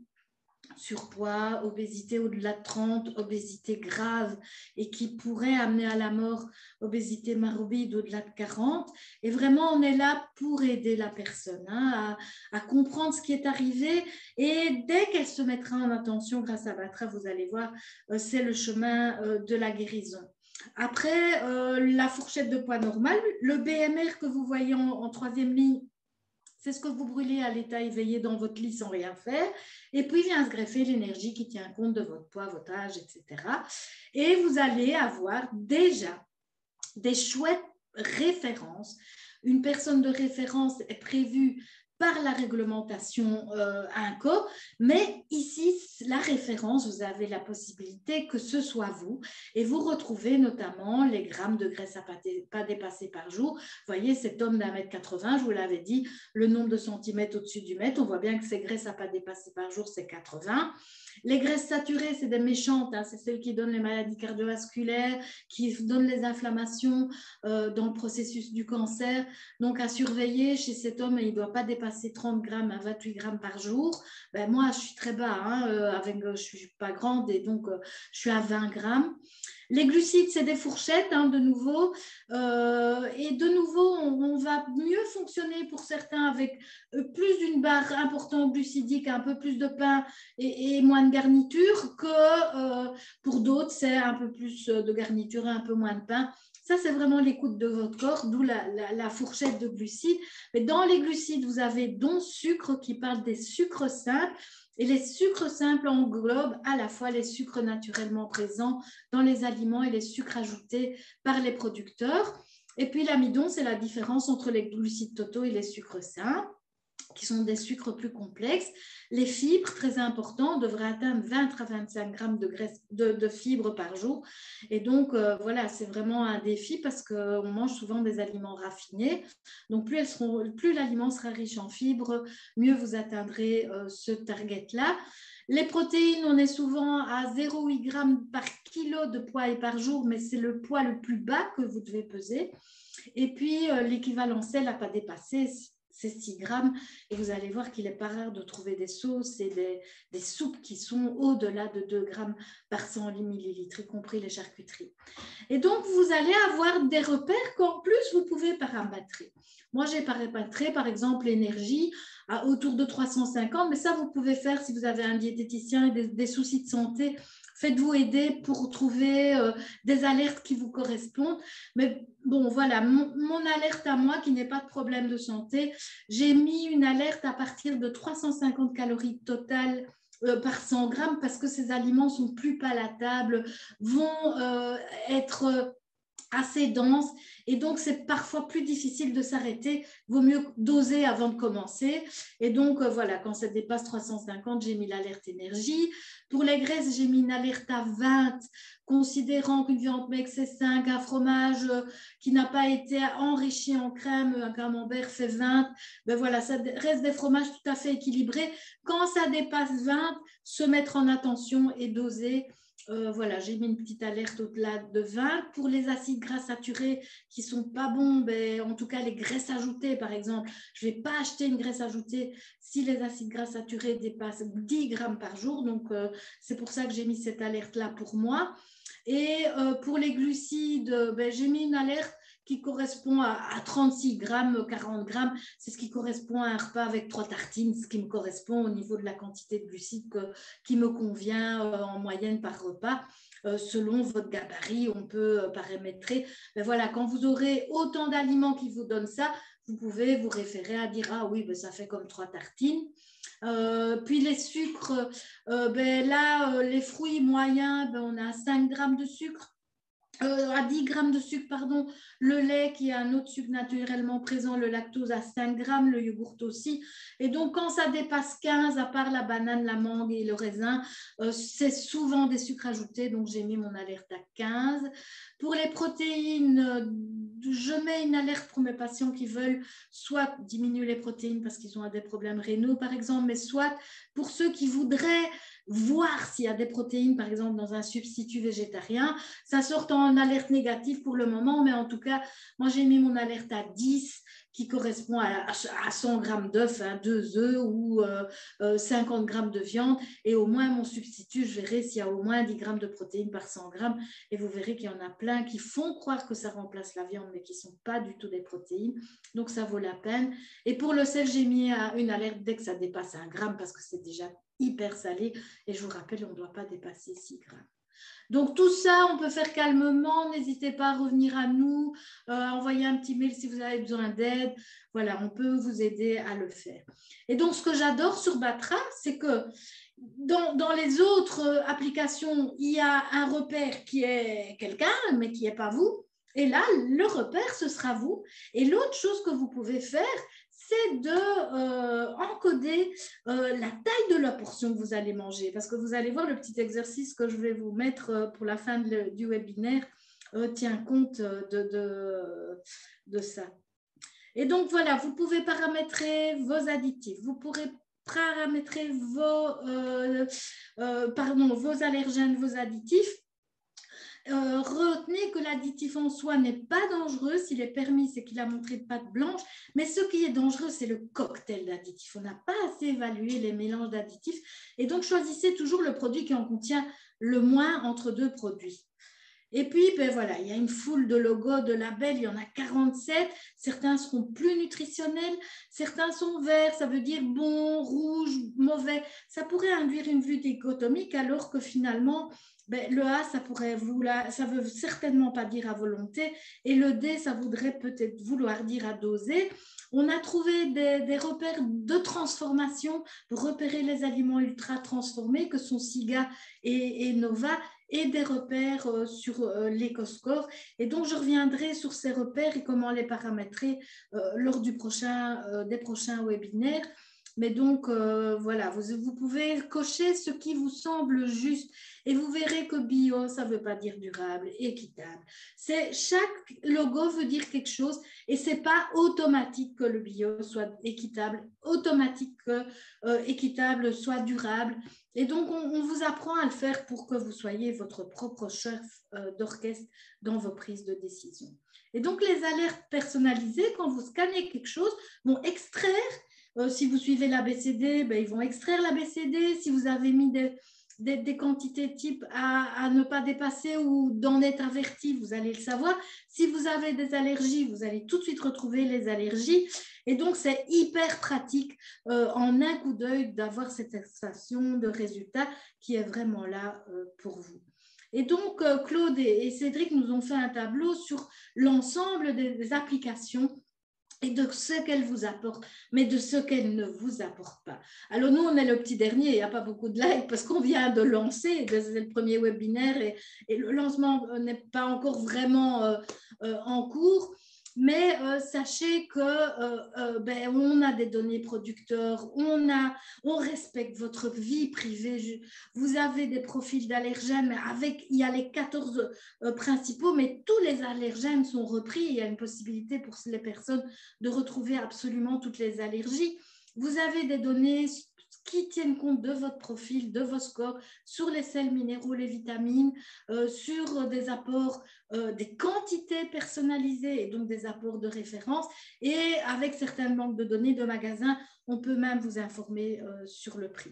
surpoids, obésité au-delà de 30, obésité grave et qui pourrait amener à la mort, obésité morbide au-delà de 40. Et vraiment, on est là pour aider la personne hein, à, comprendre ce qui est arrivé. Et dès qu'elle se mettra en attention grâce à Batra, vous allez voir, euh, c'est le chemin euh, de la guérison. Après, euh, la fourchette de poids normale, le BMR que vous voyez en troisième ligne, c'est ce que vous brûlez à l'état éveillé dans votre lit sans rien faire. Et puis vient se greffer l'énergie qui tient compte de votre poids, votre âge, etc. Et vous allez avoir déjà des chouettes références. Une personne de référence est prévue par la réglementation euh, INCO, mais ici, la référence, vous avez la possibilité que ce soit vous, et vous retrouvez notamment les grammes de graisse à pas, pas dépasser par jour. Vous voyez, cet homme d'un mètre 80, je vous l'avais dit, le nombre de centimètres au-dessus du mètre, on voit bien que ces graisses à pas dépasser par jour, c'est 80. Les graisses saturées, c'est des méchantes, hein. c'est celles qui donnent les maladies cardiovasculaires, qui donnent les inflammations euh, dans le processus du cancer. Donc, à surveiller chez cet homme, il ne doit pas dépasser 30 grammes à 28 grammes par jour. Ben, moi, je suis très bas, hein, euh, avec, je ne suis pas grande et donc euh, je suis à 20 grammes. Les glucides, c'est des fourchettes, hein, de nouveau. Euh, et de nouveau, on, va mieux fonctionner pour certains avec euh, plus d'une barre importante glucidique, un peu plus de pain et, moins de garniture, que euh, pour d'autres, c'est un peu plus de garniture et un peu moins de pain. Ça, c'est vraiment l'écoute de votre corps, d'où la, fourchette de glucides. Mais dans les glucides, vous avez dont sucre qui parle des sucres simples et les sucres simples englobent à la fois les sucres naturellement présents dans les aliments et les sucres ajoutés par les producteurs. Et puis l'amidon, c'est la différence entre les glucides totaux et les sucres simples qui sont des sucres plus complexes. Les fibres, très importants, devraient atteindre 20 à 25 grammes de, fibres par jour. Et donc, euh, voilà, c'est vraiment un défi parce qu'on mange souvent des aliments raffinés. Donc, plus, elles seront, plus l'aliment sera riche en fibres, mieux vous atteindrez euh, ce target-là. Les protéines, on est souvent à 0,8 grammes par kilo de poids et par jour, mais c'est le poids le plus bas que vous devez peser. Et puis, euh, l'équivalent sel n'a pas dépassé c'est 6 grammes. Et vous allez voir qu'il n'est pas rare de trouver des sauces et des, soupes qui sont au-delà de 2 grammes par 100 millilitres, y compris les charcuteries. Et donc, vous allez avoir des repères qu'en plus, vous pouvez paramétrer. Moi, j'ai paramétré, par exemple, l'énergie à autour de 350, mais ça, vous pouvez faire si vous avez un diététicien et des soucis de santé faites-vous aider pour trouver des alertes qui vous correspondent. Mais bon, voilà, mon, alerte à moi, qui n'est pas de problème de santé, j'ai mis une alerte à partir de 350 calories totales euh, par 100 grammes parce que ces aliments sont plus palatables, vont euh, être euh, assez denses et donc c'est parfois plus difficile de s'arrêter. Vaut mieux doser avant de commencer. Et donc voilà, quand ça dépasse 350, j'ai mis l'alerte énergie. Pour les graisses, j'ai mis une alerte à 20 considérant qu'une viande maigre c'est 5, un fromage euh, qui n'a pas été enrichi en crème, un camembert fait 20, ben voilà, ça reste des fromages tout à fait équilibrés. Quand ça dépasse 20, se mettre en attention et doser. Euh, voilà, j'ai mis une petite alerte au-delà de 20. Pour les acides gras saturés qui sont pas bons, ben, en tout cas les graisses ajoutées, par exemple, je vais pas acheter une graisse ajoutée si les acides gras saturés dépassent 10 grammes par jour. Donc, euh, c'est pour ça que j'ai mis cette alerte-là pour moi. Et euh, pour les glucides, ben, j'ai mis une alerte qui correspond à, 36 grammes, 40 grammes. C'est ce qui correspond à un repas avec trois tartines, ce qui me correspond au niveau de la quantité de glucides qui me convient euh, en moyenne par repas. Euh, selon votre gabarit, on peut paramétrer. Mais voilà, quand vous aurez autant d'aliments qui vous donnent ça, vous pouvez vous référer à dire ah oui, ben, ça fait comme trois tartines. Euh, puis les sucres, euh, ben là, euh, les fruits moyens, ben on a 5 grammes de sucre. À 10 grammes de sucre, pardon, le lait qui est un autre sucre naturellement présent, le lactose à 5 grammes, le yogourt aussi. Et donc, quand ça dépasse 15, à part la banane, la mangue et le raisin, c'est souvent des sucres ajoutés. Donc, j'ai mis mon alerte à 15. Pour les protéines, je mets une alerte pour mes patients qui veulent soit diminuer les protéines parce qu'ils ont des problèmes rénaux, par exemple, mais soit pour ceux qui voudraient voir s'il y a des protéines, par exemple, dans un substitut végétarien. Ça sort en alerte négative pour le moment, mais en tout cas, moi, j'ai mis mon alerte à 10 qui correspond à, 100 grammes d'œufs, 2 hein, œufs ou 50 euh, euh, grammes de viande. Et au moins, mon substitut, je verrai s'il y a au moins 10 grammes de protéines par 100 grammes. Et vous verrez qu'il y en a plein qui font croire que ça remplace la viande, mais qui ne sont pas du tout des protéines. Donc, ça vaut la peine. Et pour le sel, j'ai mis une alerte dès que ça dépasse 1 gramme parce que c'est déjà hyper salé. Et je vous rappelle, on ne doit pas dépasser 6 grammes. Donc tout ça, on peut faire calmement. N'hésitez pas à revenir à nous, euh, envoyer un petit mail si vous avez besoin d'aide. Voilà, on peut vous aider à le faire. Et donc ce que j'adore sur Batra, c'est que dans, dans, les autres applications, il y a un repère qui est quelqu'un, mais qui n'est pas vous. Et là, le repère, ce sera vous. Et l'autre chose que vous pouvez faire, c'est de euh, encoder euh, la taille de la portion que vous allez manger. Parce que vous allez voir le petit exercice que je vais vous mettre euh, pour la fin du webinaire tient compte de, ça. Et donc voilà, vous pouvez paramétrer vos additifs, vous pourrez paramétrer vos allergènes, vos additifs euh, retenez que l'additif en soi n'est pas dangereux. S'il est permis, c'est qu'il a montré de pâte blanche. Mais ce qui est dangereux, c'est le cocktail d'additifs. On n'a pas assez évalué les mélanges d'additifs. Et donc, choisissez toujours le produit qui en contient le moins entre deux produits. Et puis, ben voilà, il y a une foule de logos, de labels, il y en a 47. Certains seront plus nutritionnels, certains sont verts, ça veut dire bon, rouge, mauvais. Ça pourrait induire une vue dichotomique alors que finalement, ben, le A, ça pourrait ça veut certainement pas dire à volonté, et le D, ça voudrait peut-être vouloir dire à doser. On a trouvé des, repères de transformation pour repérer les aliments ultra transformés que sont SIGA et, Nova et des repères euh, sur euh, l'EcoScore. Et donc, je reviendrai sur ces repères et comment les paramétrer euh, lors du prochain, des prochains webinaires. Mais donc, voilà, vous, vous, pouvez cocher ce qui vous semble juste. Et vous verrez que bio, ça ne veut pas dire durable, équitable. C'est chaque logo veut dire quelque chose et c'est pas automatique que le bio soit équitable, automatique que euh, équitable soit durable. Et donc, on, vous apprend à le faire pour que vous soyez votre propre chef euh, d'orchestre dans vos prises de décision. Et donc, les alertes personnalisées, quand vous scannez quelque chose, vont extraire, euh, si vous suivez l'ABCD, ben, ils vont extraire l'ABCD. Si vous avez mis des, quantités type à, ne pas dépasser ou d'en être averti, vous allez le savoir. Si vous avez des allergies, vous allez tout de suite retrouver les allergies. Et donc, c'est hyper pratique euh, en un coup d'œil d'avoir cette sensation de résultat qui est vraiment là euh, pour vous. Et donc, Claude et, Cédric nous ont fait un tableau sur l'ensemble des applications et de ce qu'elle vous apporte, mais de ce qu'elle ne vous apporte pas. Alors nous, on est le petit dernier, il n'y a pas beaucoup de likes parce qu'on vient de lancer, c'est le premier webinaire et, le lancement n'est pas encore vraiment euh, euh, en cours. Mais euh, sachez que euh, euh, ben, on a des données producteurs, on, a, on respecte votre vie privée. Vous avez des profils d'allergènes, avec, il y a les 14 principaux, mais tous les allergènes sont repris. Il y a une possibilité pour les personnes de retrouver absolument toutes les allergies. Vous avez des données qui tiennent compte de votre profil, de vos scores, sur les sels minéraux, les vitamines, sur des apports, euh, des quantités personnalisées et donc des apports de référence. Et avec certaines banques de données de magasins, on peut même vous informer euh, sur le prix.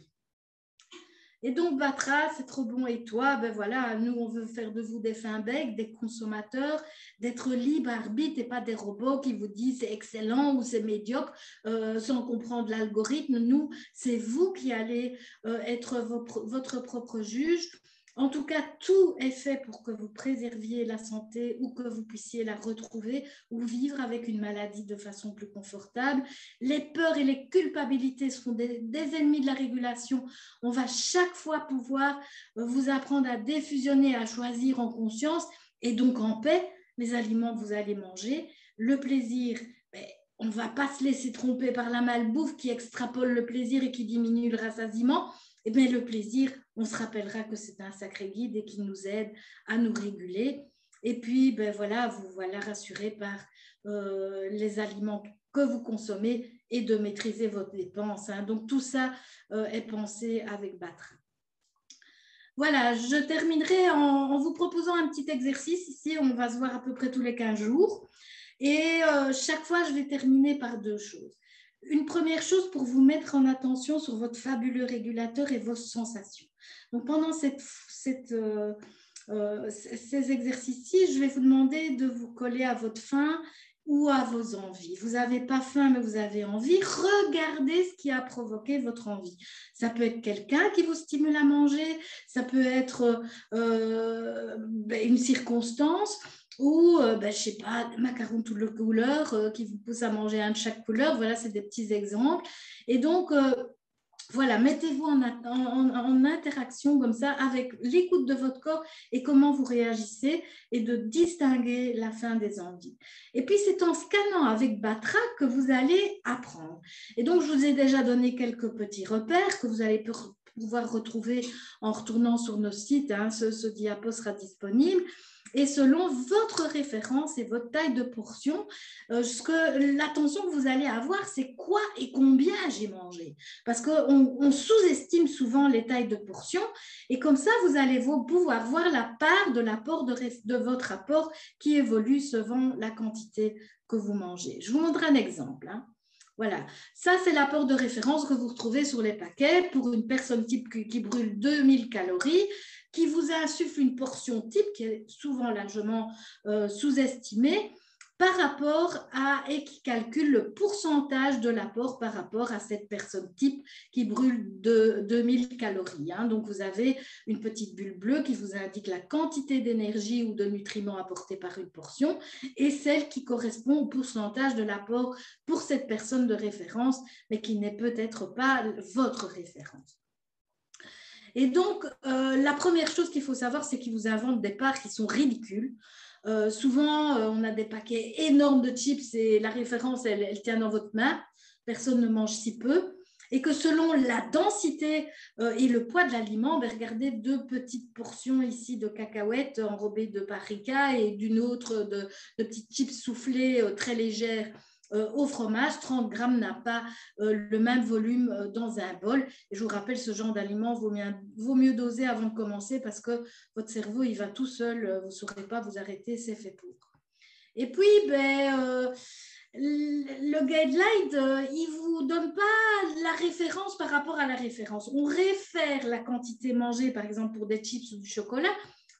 Et donc, Batra, c'est trop bon. Et toi, ben voilà, nous, on veut faire de vous des fins becs, des consommateurs, d'être libre arbitre et pas des robots qui vous disent c'est excellent ou c'est médiocre euh, sans comprendre l'algorithme. Nous, c'est vous qui allez être votre propre juge. En tout cas, tout est fait pour que vous préserviez la santé ou que vous puissiez la retrouver ou vivre avec une maladie de façon plus confortable. Les peurs et les culpabilités seront des, ennemis de la régulation. On va chaque fois pouvoir euh, vous apprendre à défusionner, à choisir en conscience et donc en paix les aliments que vous allez manger. Le plaisir, ben, on ne va pas se laisser tromper par la malbouffe qui extrapole le plaisir et qui diminue le rassasiement. Eh bien, le plaisir, on se rappellera que c'est un sacré guide et qu'il nous aide à nous réguler. Et puis, ben voilà, vous voilà rassuré par euh, les aliments que vous consommez et de maîtriser votre dépense. Hein. Donc, tout ça euh, est pensé avec Batra. Voilà, je terminerai en, vous proposant un petit exercice. Ici, on va se voir à peu près tous les 15 jours. Et euh, chaque fois, je vais terminer par deux choses une première chose pour vous mettre en attention sur votre fabuleux régulateur et vos sensations. Donc pendant cette, euh, euh, ces exercices-ci, je vais vous demander de vous coller à votre faim ou à vos envies. Vous n'avez pas faim, mais vous avez envie. Regardez ce qui a provoqué votre envie. Ça peut être quelqu'un qui vous stimule à manger, ça peut être euh, une circonstance, ou, euh, ben, je sais pas, macarons toutes les couleurs euh, qui vous poussent à manger un de chaque couleur. Voilà, c'est des petits exemples. Et donc, euh, voilà, mettez-vous en, en, interaction comme ça avec l'écoute de votre corps et comment vous réagissez et de distinguer la fin des envies. Et puis, c'est en scannant avec Batra que vous allez apprendre. Et donc, je vous ai déjà donné quelques petits repères que vous allez pouvoir retrouver en retournant sur nos sites. Hein. ce, ce diapo sera disponible et selon votre référence et votre taille de portion, euh, ce que l'attention que vous allez avoir, c'est quoi et combien j'ai mangé. Parce qu'on on, sous-estime souvent les tailles de portions et comme ça, vous allez pouvoir voir la part de l'apport de, de votre apport qui évolue selon la quantité que vous mangez. Je vous montre un exemple. Hein. Voilà, ça c'est l'apport de référence que vous retrouvez sur les paquets pour une personne type qui brûle 2000 calories qui vous insuffle une portion type qui est souvent largement euh, sous-estimée par rapport à et qui calcule le pourcentage de l'apport par rapport à cette personne type qui brûle de 2000 calories. Hein. Donc, vous avez une petite bulle bleue qui vous indique la quantité d'énergie ou de nutriments apportés par une portion et celle qui correspond au pourcentage de l'apport pour cette personne de référence, mais qui n'est peut-être pas votre référence. Et donc, euh, la première chose qu'il faut savoir, c'est qu'ils vous inventent des parts qui sont ridicules. Euh, souvent, euh, on a des paquets énormes de chips et la référence, elle, tient dans votre main. Personne ne mange si peu. Et que selon la densité et le poids de l'aliment, ben, regardez deux petites portions ici de cacahuètes enrobées de paprika et d'une autre de, de petites chips soufflées très légères au fromage, 30 grammes n'a pas euh, le même volume euh, dans un bol. Je vous rappelle, ce genre d'aliment vaut mieux, vaut mieux doser avant de commencer parce que votre cerveau, il va tout seul, vous ne saurez pas vous arrêter, c'est fait pour. Et puis, ben, le guideline, euh, il ne vous donne pas la référence par rapport à la référence. On réfère la quantité mangée, par exemple, pour des chips ou du chocolat,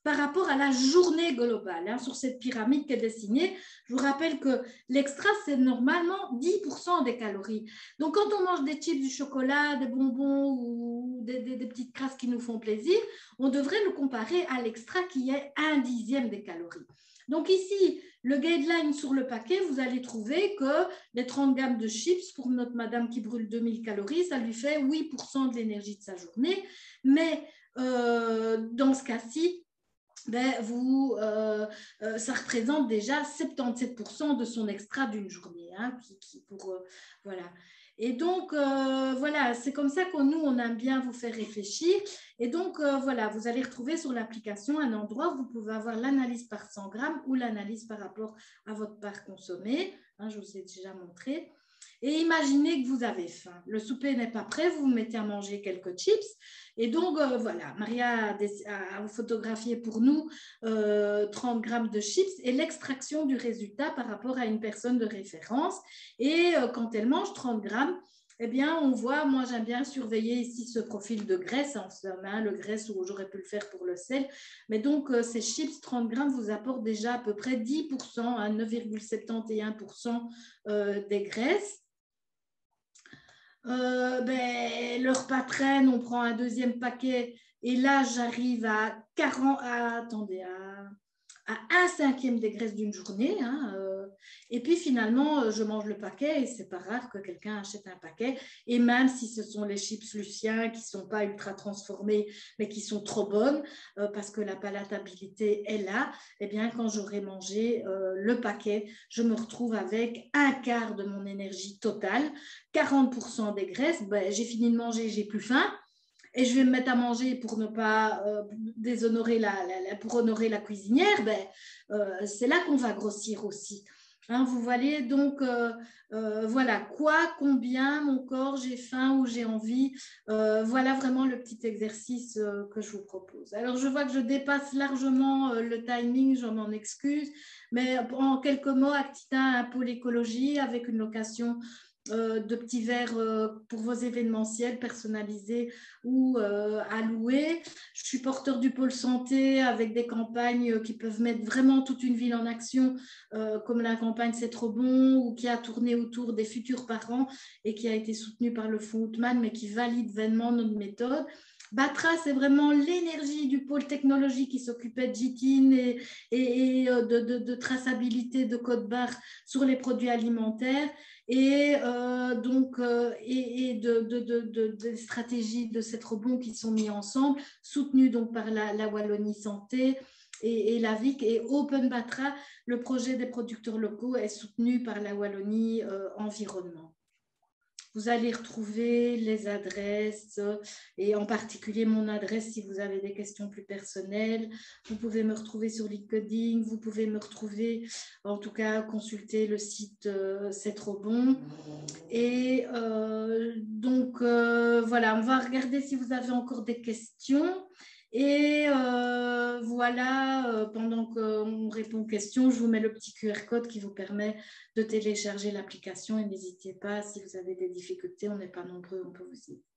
par rapport à la journée globale. Hein, sur cette pyramide qui est dessinée, je vous rappelle que l'extra, c'est normalement 10% des calories. Donc, quand on mange des chips, du chocolat, des bonbons ou des, petites crasses qui nous font plaisir, on devrait le comparer à l'extra qui est un dixième des calories. Donc ici, le guideline sur le paquet, vous allez trouver que les 30 grammes de chips pour notre madame qui brûle 2000 calories, ça lui fait 8% de l'énergie de sa journée. Mais euh, dans ce cas-ci, ben, vous, euh, euh, ça représente déjà 77% de son extra d'une journée. Hein, pour, voilà. Et donc, euh, voilà, c'est comme ça que nous, on aime bien vous faire réfléchir. Et donc, euh, voilà, vous allez retrouver sur l'application un endroit où vous pouvez avoir l'analyse par 100 grammes ou l'analyse par rapport à votre part consommée. Hein, je vous ai déjà montré. Et imaginez que vous avez faim. Le souper n'est pas prêt, vous vous mettez à manger quelques chips. Et donc, euh, voilà, Maria a, photographié pour nous 30 euh, grammes de chips et l'extraction du résultat par rapport à une personne de référence. Et euh, quand elle mange 30 grammes, eh bien, on voit, moi j'aime bien surveiller ici ce profil de graisse, en somme, hein, le graisse où j'aurais pu le faire pour le sel. Mais donc, ces chips, 30 grammes, vous apportent déjà à peu près 10%, à 9,71% des graisses. Euh, ben, leur patraine, on prend un deuxième paquet. Et là j'arrive à 40, attendez, à à un cinquième des graisses d'une journée. Hein, euh, et puis finalement, euh, je mange le paquet et c'est pas rare que quelqu'un achète un paquet. Et même si ce sont les chips Lucien qui sont pas ultra transformés, mais qui sont trop bonnes euh, parce que la palatabilité est là, eh bien quand j'aurai mangé le paquet, je me retrouve avec un quart de mon énergie totale, 40% des graisses. Ben, j'ai fini de manger, j'ai plus faim et je vais me mettre à manger pour ne pas euh, déshonorer la, pour honorer la cuisinière, ben, euh, c'est là qu'on va grossir aussi. Hein, vous voyez, donc euh, voilà, quoi, combien, mon corps, j'ai faim ou j'ai envie. voilà vraiment le petit exercice que je vous propose. Alors, je vois que je dépasse largement le timing, je m'en excuse, mais en quelques mots, Actita un pôle écologie avec une location euh, de petits verres euh, pour vos événementiels personnalisés ou euh, à louer. Je suis porteur du pôle santé avec des campagnes qui peuvent mettre vraiment toute une ville en action, comme la campagne C'est trop bon ou qui a tourné autour des futurs parents et qui a été soutenue par le Fonds Outman, mais qui valide vainement notre méthode. Batra, c'est vraiment l'énergie du pôle technologie qui s'occupait de JITIN et, et, de, de, traçabilité de code barre sur les produits alimentaires et euh, donc euh, et, de, stratégies de cette rebond qui sont mis ensemble, soutenues donc par la, Wallonie Santé et, la VIC et Open Batra, le projet des producteurs locaux est soutenu par la Wallonie euh, Environnement. Vous allez retrouver les adresses et en particulier mon adresse si vous avez des questions plus personnelles. Vous pouvez me retrouver sur LinkedIn, vous pouvez me retrouver, en tout cas, consulter le site euh, C'est trop bon. Et euh, donc, euh, voilà, on va regarder si vous avez encore des questions. Et euh, voilà, euh, pendant qu'on répond aux questions, je vous mets le petit QR code qui vous permet de télécharger l'application et n'hésitez pas, si vous avez des difficultés, on n'est pas nombreux, on peut vous aider.